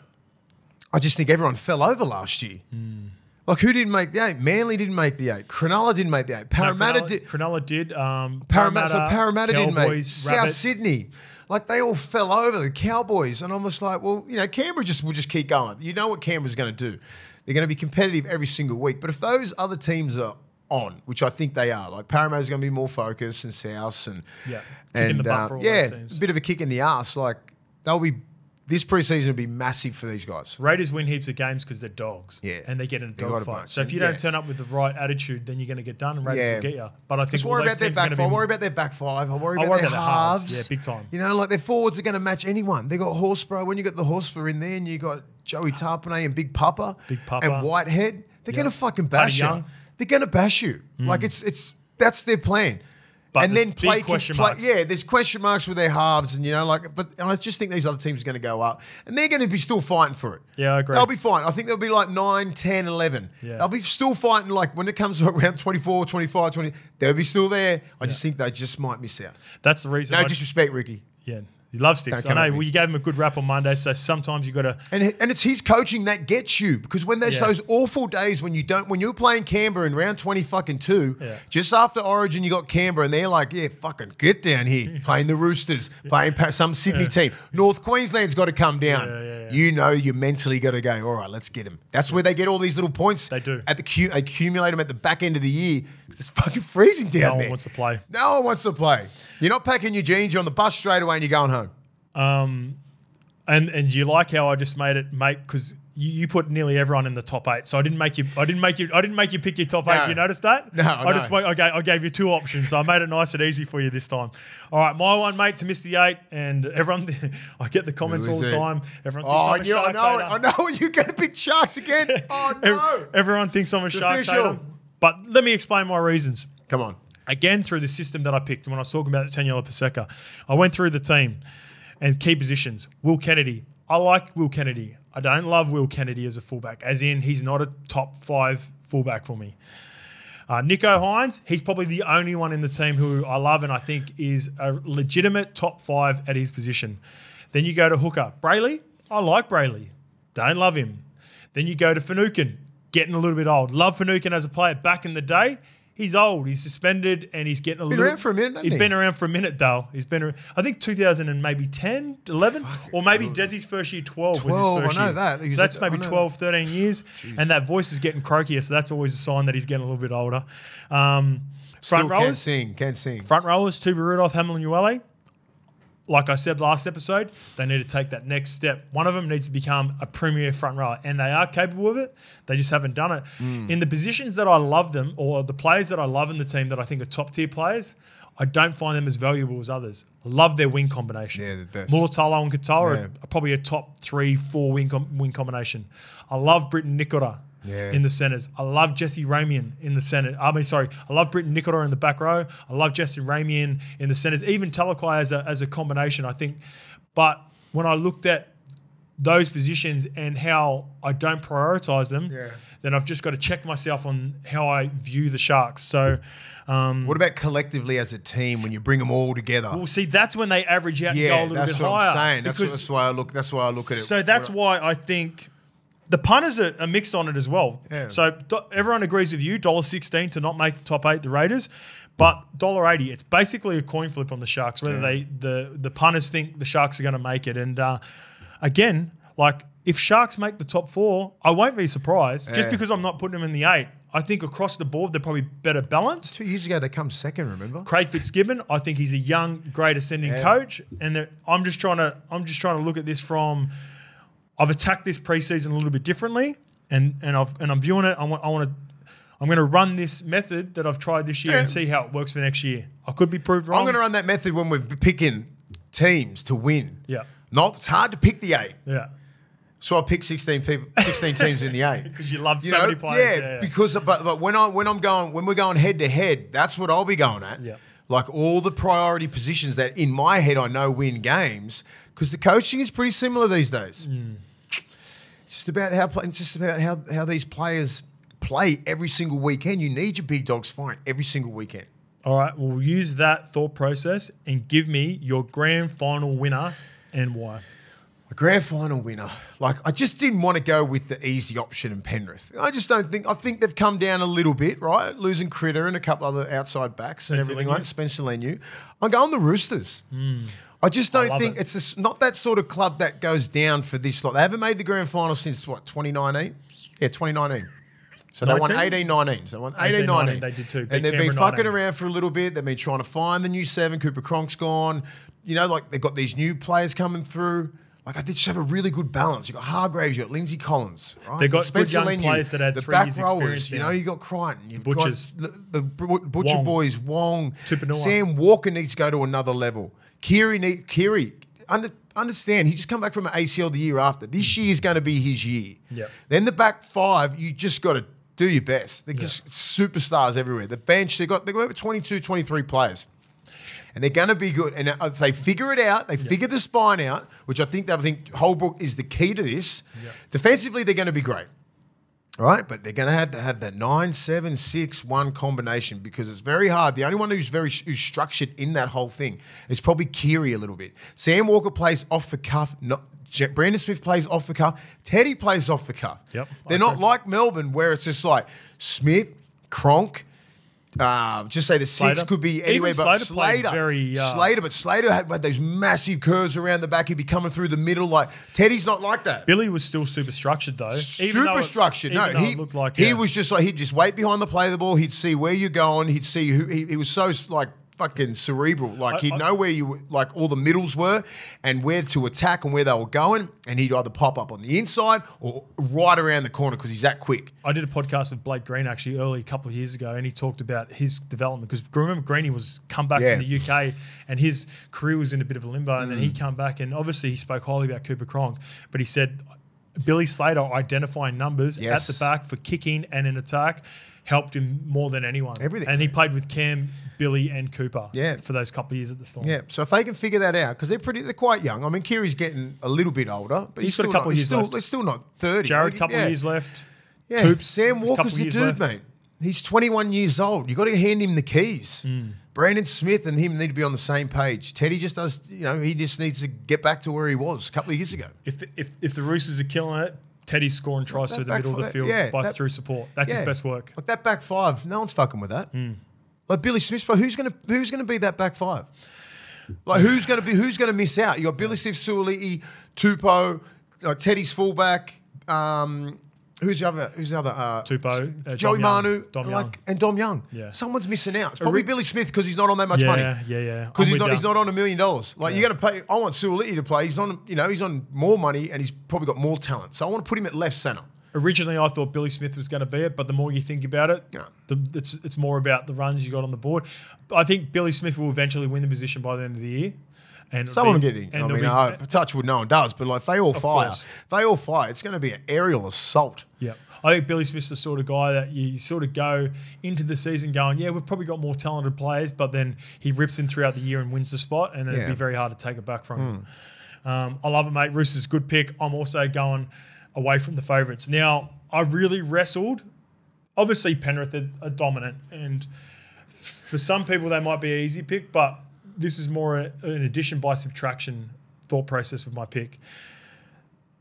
I just think everyone fell over last year. Hmm. Like who didn't make the eight? Manly didn't make the eight. Cronulla didn't make the eight. Parramatta No, Cronulla, did. Cronulla did. Um, Parramatta, so Parramatta didn't make. Cowboys, South Sydney, like they all fell over the Cowboys, and I'm just like, well, you know, Canberra just will just keep going. You know what Canberra's going to do? They're going to be competitive every single week. But if those other teams are on, which I think they are, like Parramatta's going to be more focused and South and Yeah, kick in and the butt uh, for all yeah, those teams. a bit of a kick in the ass. Like they'll be this preseason will be massive for these guys. Raiders win heaps of games because they're dogs. Yeah. And they get in a dog fight. So if you don't turn up with the right attitude, then you're going to get done and Raiders Yeah. will get you. But I think Just worry about their back five. be- Worry about their back five. I worry I about worry their about halves. halves. Yeah, big time. You know, like their forwards are going to match anyone. They got Horsburgh. When you got the Horsburgh in there, and you got Joey Tapine and Big Papa, Big Papa. and Whitehead, they're Yeah. going to fucking bash. Mm. you. They're going to bash you. Like it's it's that's their plan. But and then play, question play- marks. Yeah, there's question marks with their halves, and you know, like, but and I just think these other teams are going to go up, and they're going to be still fighting for it. Yeah, I agree. They'll be fine. I think they'll be like 9, 10, 11. Yeah. They'll be still fighting, like, when it comes to around 24, 25, 20, they'll be still there. I just think they just might miss out. That's the reason. No I, disrespect, Ricky. yeah. He loves sticks. I know. Well, you gave him a good rap on Monday, so sometimes you got to. And, and it's his coaching that gets you because when there's Yeah. those awful days when you don't when you're playing Canberra in round twenty fucking two, Yeah. just after Origin you got Canberra and they're like, yeah, fucking get down here, playing the Roosters, playing some Sydney team. North Queensland's got to come down. Yeah, yeah, yeah. You know you mentally got to go. All right, let's get him. That's where they get all these little points. They do. at the accumulate them at the back end of the year. It's fucking freezing down there. No one there. wants to play. No one wants to play. You're not packing your jeans. You're on the bus straight away and you're going home. Um, And and you like how I just made it, mate, because you, you put nearly everyone in the top eight. So I didn't make you. I didn't make you. I didn't make you pick your top No. eight. You noticed that? No, I just no. went- I gave, I gave you two options. So I made it nice and easy for you this time. All right, my one, mate, to miss the eight, and everyone. I get the comments all the it? time. Everyone Oh, thinks I'm a I shark I know. hater. I know. You're going to pick sharks again. Oh no. Everyone thinks I'm a shark official. hater. But let me explain my reasons. Come on. again through the system that I picked. And when I was talking about Taniela Paseka, I went through the team and key positions. Will Kennedy. I like Will Kennedy. I don't love Will Kennedy as a fullback, as in he's not a top five fullback for me. Uh, Nicho Hynes, he's probably the only one in the team who I love and I think is a legitimate top five at his position. Then you go to hooker. Brailey, I like Brailey. Don't love him. Then you go to Finucane, getting a little bit old. Love Finucane as a player back in the day. He's old. He's suspended and he's getting a little. Been around for a minute, He's he? been around for a minute, though. He's been, around, I think, 2000 and maybe 10, 11, or maybe Desi's first year, 12, 12, was his first I know year. that. So that's maybe know 12, 13 years, and that voice is getting croakier. So that's always a sign that he's getting a little bit older. Um, front Still can't rowers, sing. Can't sing. front rowers, Toby Rudolf, Hamlin Uele. Like I said last episode, they need to take that next step. One of them needs to become a premier front rower, and they are capable of it. They just haven't done it. Hmm. In the positions that I love them, or the players that I love in the team that I think are top tier players, I don't find them as valuable as others. I love their wing combination. Yeah, the best. Mulitalo and Katoa Yeah. are probably a top three, four wing, com- wing combination. I love Briton Nikora Yeah. in the centers. I love Jesse Ramien in the center. I mean, sorry, I love Briton Nikora in the back row. I love Jesse Ramien in the centers. Even Talakai as a, as a combination, I think. But when I looked at those positions and how I don't prioritize them, Yeah. then I've just got to check myself on how I view the Sharks. So, um, What about collectively as a team when you bring them all together? well, see, that's when they average out and go a little yeah, little that's what. I'm saying. That's, what, that's why I look. That's why I look at it. so that's why I think the punters are, are mixed on it as well. Yeah. So do, everyone agrees with you, dollar sixteen to not make the top eight, the Raiders, but dollar eighty. It's basically a coin flip on the Sharks whether they the the punters think the Sharks are going to make it. And uh, again, like if Sharks make the top four, I won't be surprised just because I'm not putting them in the eight. I think across the board they're probably better balanced. two years ago they come second. Remember? Craig Fitzgibbon, I think he's a young, great ascending Yeah. coach, and that- I'm just trying to I'm just trying to look at this from I've attacked this preseason a little bit differently, and and I've and I'm viewing it. I want I want to. I'm going to run this method that I've tried this year and see how it works for next year. I could be proved wrong. I'm going to run that method when we're picking teams to win. Yeah. Not. It's hard to pick the eight. Yeah, So I pick 16 people, 16 teams in the eight. because you love You so know, many players. Yeah, because but, but when I when I'm going when we're going head to head, that's what I'll be going at. Yeah. Like all the priority positions that in my head I know win games because the coaching is pretty similar these days. Mm. It's just about how it's just about how how these players play every single weekend. You need your big dogs firing every single weekend. All right, we'll use that thought process and give me your grand final winner and why. A grand final winner. Like I just didn't want to go with the easy option in Penrith. I just don't think. I think they've come down a little bit, right? Losing Critter and a couple other outside backs and Spencer everything like. Spencer Leniu. I'm going the Roosters. Hmm. I just don't love think it. it's this, not that sort of club that goes down for this lot. They haven't made the grand final since what 2019. Yeah, 2019. So they won 19? 18 19. So they won 18 18, 19. they did too. And they've been fucking 19. around for a little bit. They've been trying to find the new seven. Cooper Cronk's gone. You know, like they've got these new players coming through. Like I did just have a really good balance. You got Hargreaves, you got Lindsay Collins, right? They got good Spencer young Leniu, players that had the three back years' rowers. experience You know, you got Crichton, you've Butchers. got the, the Butcher Wong. boys, Wong, Tupouniua. Sam Walker needs to go to another level. Keary, need, Keary, under, understand, he just come back from an ACL the year after. This mm. year is going to be his year. Yep. Then the back five, you just got to do your best. They're just superstars everywhere. The bench, they got they got over 22, 23 players. And they're going to be good. And if they figure it out, they figure the spine out, which I think I think Holbrook is the key to this. Defensively, they're going to be great. right? But they're going to have to have that nine, seven, six, one combination because it's very hard. The only one who's very who's structured in that whole thing is probably Keary a little bit. Sam Walker plays off the cuff. Not, Brandon Smith plays off the cuff. Teddy plays off the cuff. Yep, They're I not agree. like Melbourne where it's just like Smith, Cronk. Uh, just say the six Slater. could be Even anywhere but Slater Slater. very, uh, Slater, but Slater had, had those massive curves around the back. He'd be coming through the middle. Like Teddy's not like that Billy was still super structured though. even super it- structured. even No, he it looked like he yeah. was just like he'd just wait behind the play of the ball. He'd see where you're going. He'd see who he, he was so like fucking cerebral. Like I- he'd I- know where you like all the middles were and where to attack and where they were going. And he'd either pop up on the inside or right around the corner because he's that quick. I did a podcast with Blake Green actually early a couple of years ago, and he talked about his development because remember Greeny was come back Yeah. from the UK, and his career was in a bit of a limbo, and then Mm. he come back, and obviously he spoke highly about Cooper Cronk, but he said Billy Slater identifying numbers Yes. at the back for kicking and an attack helped him more than anyone. Everything. and he played with Cam, Billy, and Cooper. Yeah. for those couple of years at the Storm. Yeah, so if they can figure that out, because they're pretty, they're quite young. I mean, Keary's getting a little bit older, but He's he's, got a couple not, of years still, left. He's still not thirty. Jared, a couple yeah. of years left. Yeah, Toops, Sam Walker's the years dude, left. mate. He's 21 years old. You've got to hand him the keys. Hmm. Brandon Smith and him need to be on the same page. Teddy just does, you know, he just needs to get back to where he was a couple of years ago. If the, if if the Roosters are killing it, Teddy's scoring tries through the middle of the field yeah, by that- through support. That's Yeah. his best work. Like that back five, no one's fucking with that. Hmm. Like Billy Smith, but who's gonna who's gonna be that back five? Like who's gonna be who's gonna miss out? You got Billy Smith, Suaalii, Tupo, like Teddy's fullback. Um, who's the other? Who's the other? Uh, Tupo, uh, Joey Dom Manu, Dom like, and Dom Young. Yeah. Someone's missing out. It's probably Billy Smith because he's not on that much yeah, money. Yeah, yeah, Because he's not, he's not on a million dollars. Like you got to pay. I want Suaalii to play. He's on, you know, he's on more money and he's probably got more talent. So I want to put him at left center. Originally, I thought Billy Smith was going to be it, but the more you think about it, Yeah. the, it's it's more about the runs you got on the board. I think Billy Smith will eventually win the position by the end of the year. And it'll Someone be- getting. I mean, uh, touch wood, no one does. But like, if they all fire. course. They all fire. It's going to be an aerial assault. Yeah. I think Billy Smith's the sort of guy that you sort of go into the season going, yeah, we've probably got more talented players, but then he rips in throughout the year and wins the spot, and then it'd Hmm. be very hard to take it back from him. Um, I love it, mate. Roosters, good pick. I'm also going away from the favourites. Now, I really wrestled. Obviously, Penrith are, are dominant, and for some people, they might be an easy pick, but this is more a, an addition by subtraction thought process with my pick.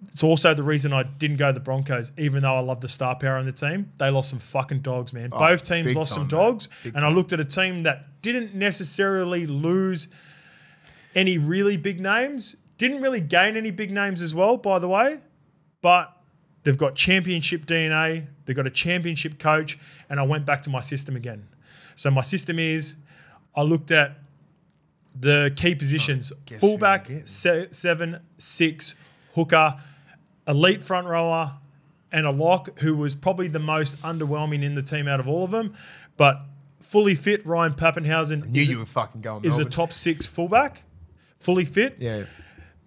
It's also the reason I didn't go to the Broncos, even though I love the star power on the team. They lost some fucking dogs, man. Oh, Both teams Oh, lost some time, mate. dogs, and I looked at a team that didn't necessarily lose any really big names, didn't really gain any big names as well, by the way, but they've got championship DNA, they've got a championship coach, and I went back to my system again. So my system is I looked at the key positions who fullback, se- seven, six, hooker, elite front rower, and a lock who was probably the most underwhelming in the team out of all of them. But fully fit, Ryan Papenhuyzen Knew is, you a, were fucking going. is a top six fullback, fully fit. Yeah.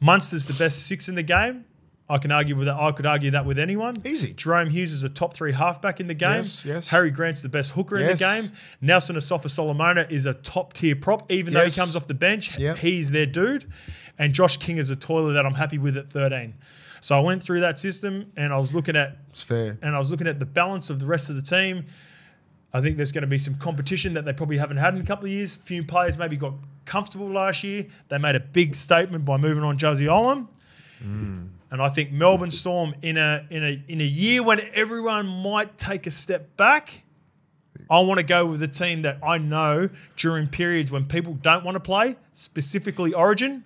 Munster's the best six in the game. I can argue with that. I could argue that with anyone. Easy. Jahrome Hughes is a top three halfback in the game. Yes, yes. Harry Grant's the best hooker in the Yes. game. Nelson Asofa Solomona is a top tier prop, even though he comes off the bench. Yep. He's their dude. And Josh King is a toiler that I'm happy with at 13. So I went through that system and I was looking at It's fair. and I was looking at the balance of the rest of the team. I think there's going to be some competition that they probably haven't had in a couple of years. A Few players maybe got comfortable last year. They made a big statement by moving on Josie Olam. Mm. And I think Melbourne Storm in a in a in a year when everyone might take a step back, I want to go with a team that I know during periods when people don't want to play, specifically Origin.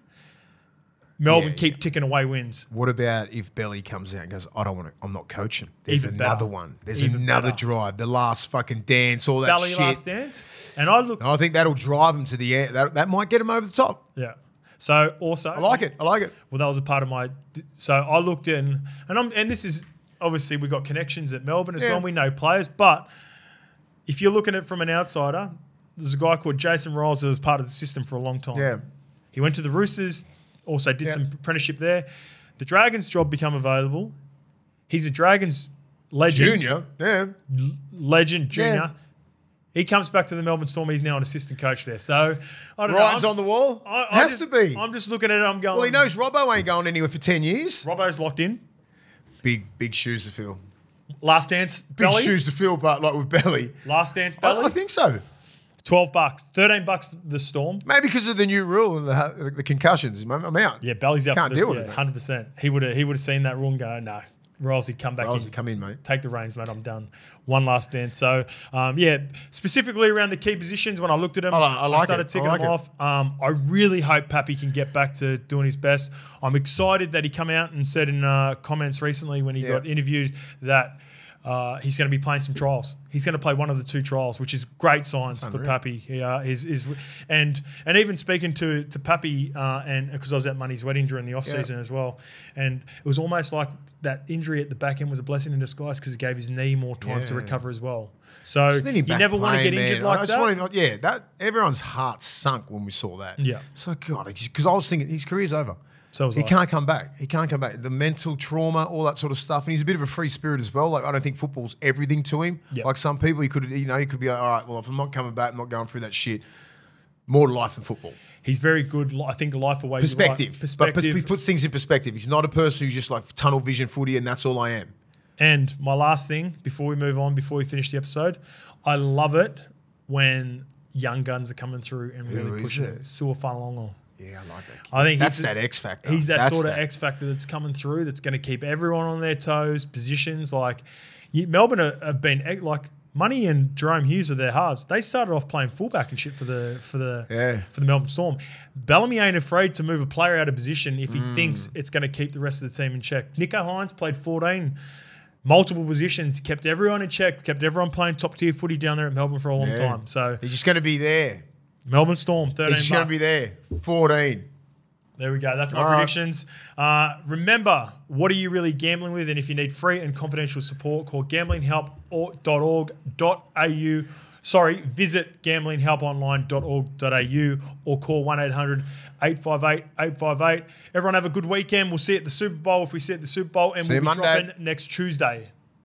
Melbourne Yeah, keep ticking away wins. What about if Belly comes out and goes, I don't want to, I'm not coaching. There's Even another better. one. There's Even another better. drive. The last fucking dance, all that Valley shit. last dance, and I look And I think that'll drive him to the end. That, that might get him over the top. Yeah. So also, I like it. I like it. Well, that was a part of my. So I looked in, and I'm, and this is obviously we've got connections at Melbourne as Yeah. well. We know players, but if you're looking at it from an outsider, there's a guy called Jason Ryles that was part of the system for a long time. Yeah. He went to the Roosters, also did Yeah. some apprenticeship there. The Dragons job become available. He's a Dragons legend, Junior. Yeah. legend junior. Yeah. He comes back to the Melbourne Storm. He's now an assistant coach there. So I don't Ryan's know. I'm- on the wall. I, I Has just- to be. I'm just looking at it. I'm going. well, he knows Robbo ain't going anywhere for 10 years. Robbo's locked in. Big, big shoes to fill. Last dance Big belly. shoes to fill, but like with belly. Last dance belly. I think so. Twelve bucks. Thirteen bucks. The storm. Maybe because of the new rule and the, the concussions. I'm out. Yeah, belly's out. Can't the, deal with yeah, it. Hundred percent. He would have. He would have seen that rule and go, no. Royalsy, come back Royalsy, in. come in, mate. Take the reins, mate. I'm done. One last dance. So, um, yeah, specifically around the key positions, when I looked at them, I like- I like started it. I ticking like them it. off. Um, I really hope Pappy can get back to doing his best. I'm excited that he come out and said in uh, comments recently when he Yeah. got interviewed that uh, he's going to be playing some trials. He's going to play one of the two trials, which is great signs for. Pappy. He, uh, his, his, and and even speaking to to Pappy, uh, and because I was at Money's wedding during the off season as well, and it was almost like that injury at the back end was a blessing in disguise because it gave his knee more time to recover as well. So Just need him you never want to get injured man. like I just that. want him, yeah, that everyone's heart sunk when we saw that. Yeah. So God, because I was thinking his career's over. So he can't come back. He can't come back. The mental trauma, all that sort of stuff, and he's a bit of a free spirit as well. Like I don't think football's everything to him. Yeah. Like some people, he could, you know, he could be like, all right, well, if I'm not coming back, I'm not going through that shit. More to life than football. He's very good. I think life away Perspective. Right, But he puts things in perspective. He's not a person who's just like tunnel vision footy and that's all I am. And my last thing before we move on, before we finish the episode, I love it when young guns are coming through and really is pushing it? it. Sua Fa'alogo. Yeah, I like that. Kid. I think that's that X factor. He's that That's sort of that. X factor that's coming through. That's going to keep everyone on their toes. Positions like you, Melbourne have been like Money and Jahrome Hughes are their halves. They started off playing fullback and shit for the for the Yeah. for the Melbourne Storm. Bellamy ain't afraid to move a player out of position if he Mm. thinks it's going to keep the rest of the team in check. Nicho Hynes played 14 multiple positions, kept everyone in check, kept everyone playing top tier footy down there at Melbourne for a long Yeah. time. So He's just going to be there. Melbourne Storm 13 He's going to be there. 14. There we go. That's my All right. predictions. Uh, remember, what are you really gambling with? And if you need free and confidential support, call gamblinghelp.org.au. Sorry, visit gamblinghelponline.org.au or call 1 800 858 858. Everyone have a good weekend. We'll see you at the Super Bowl if we see you at the Super Bowl. And See we'll be Monday. dropping next Tuesday.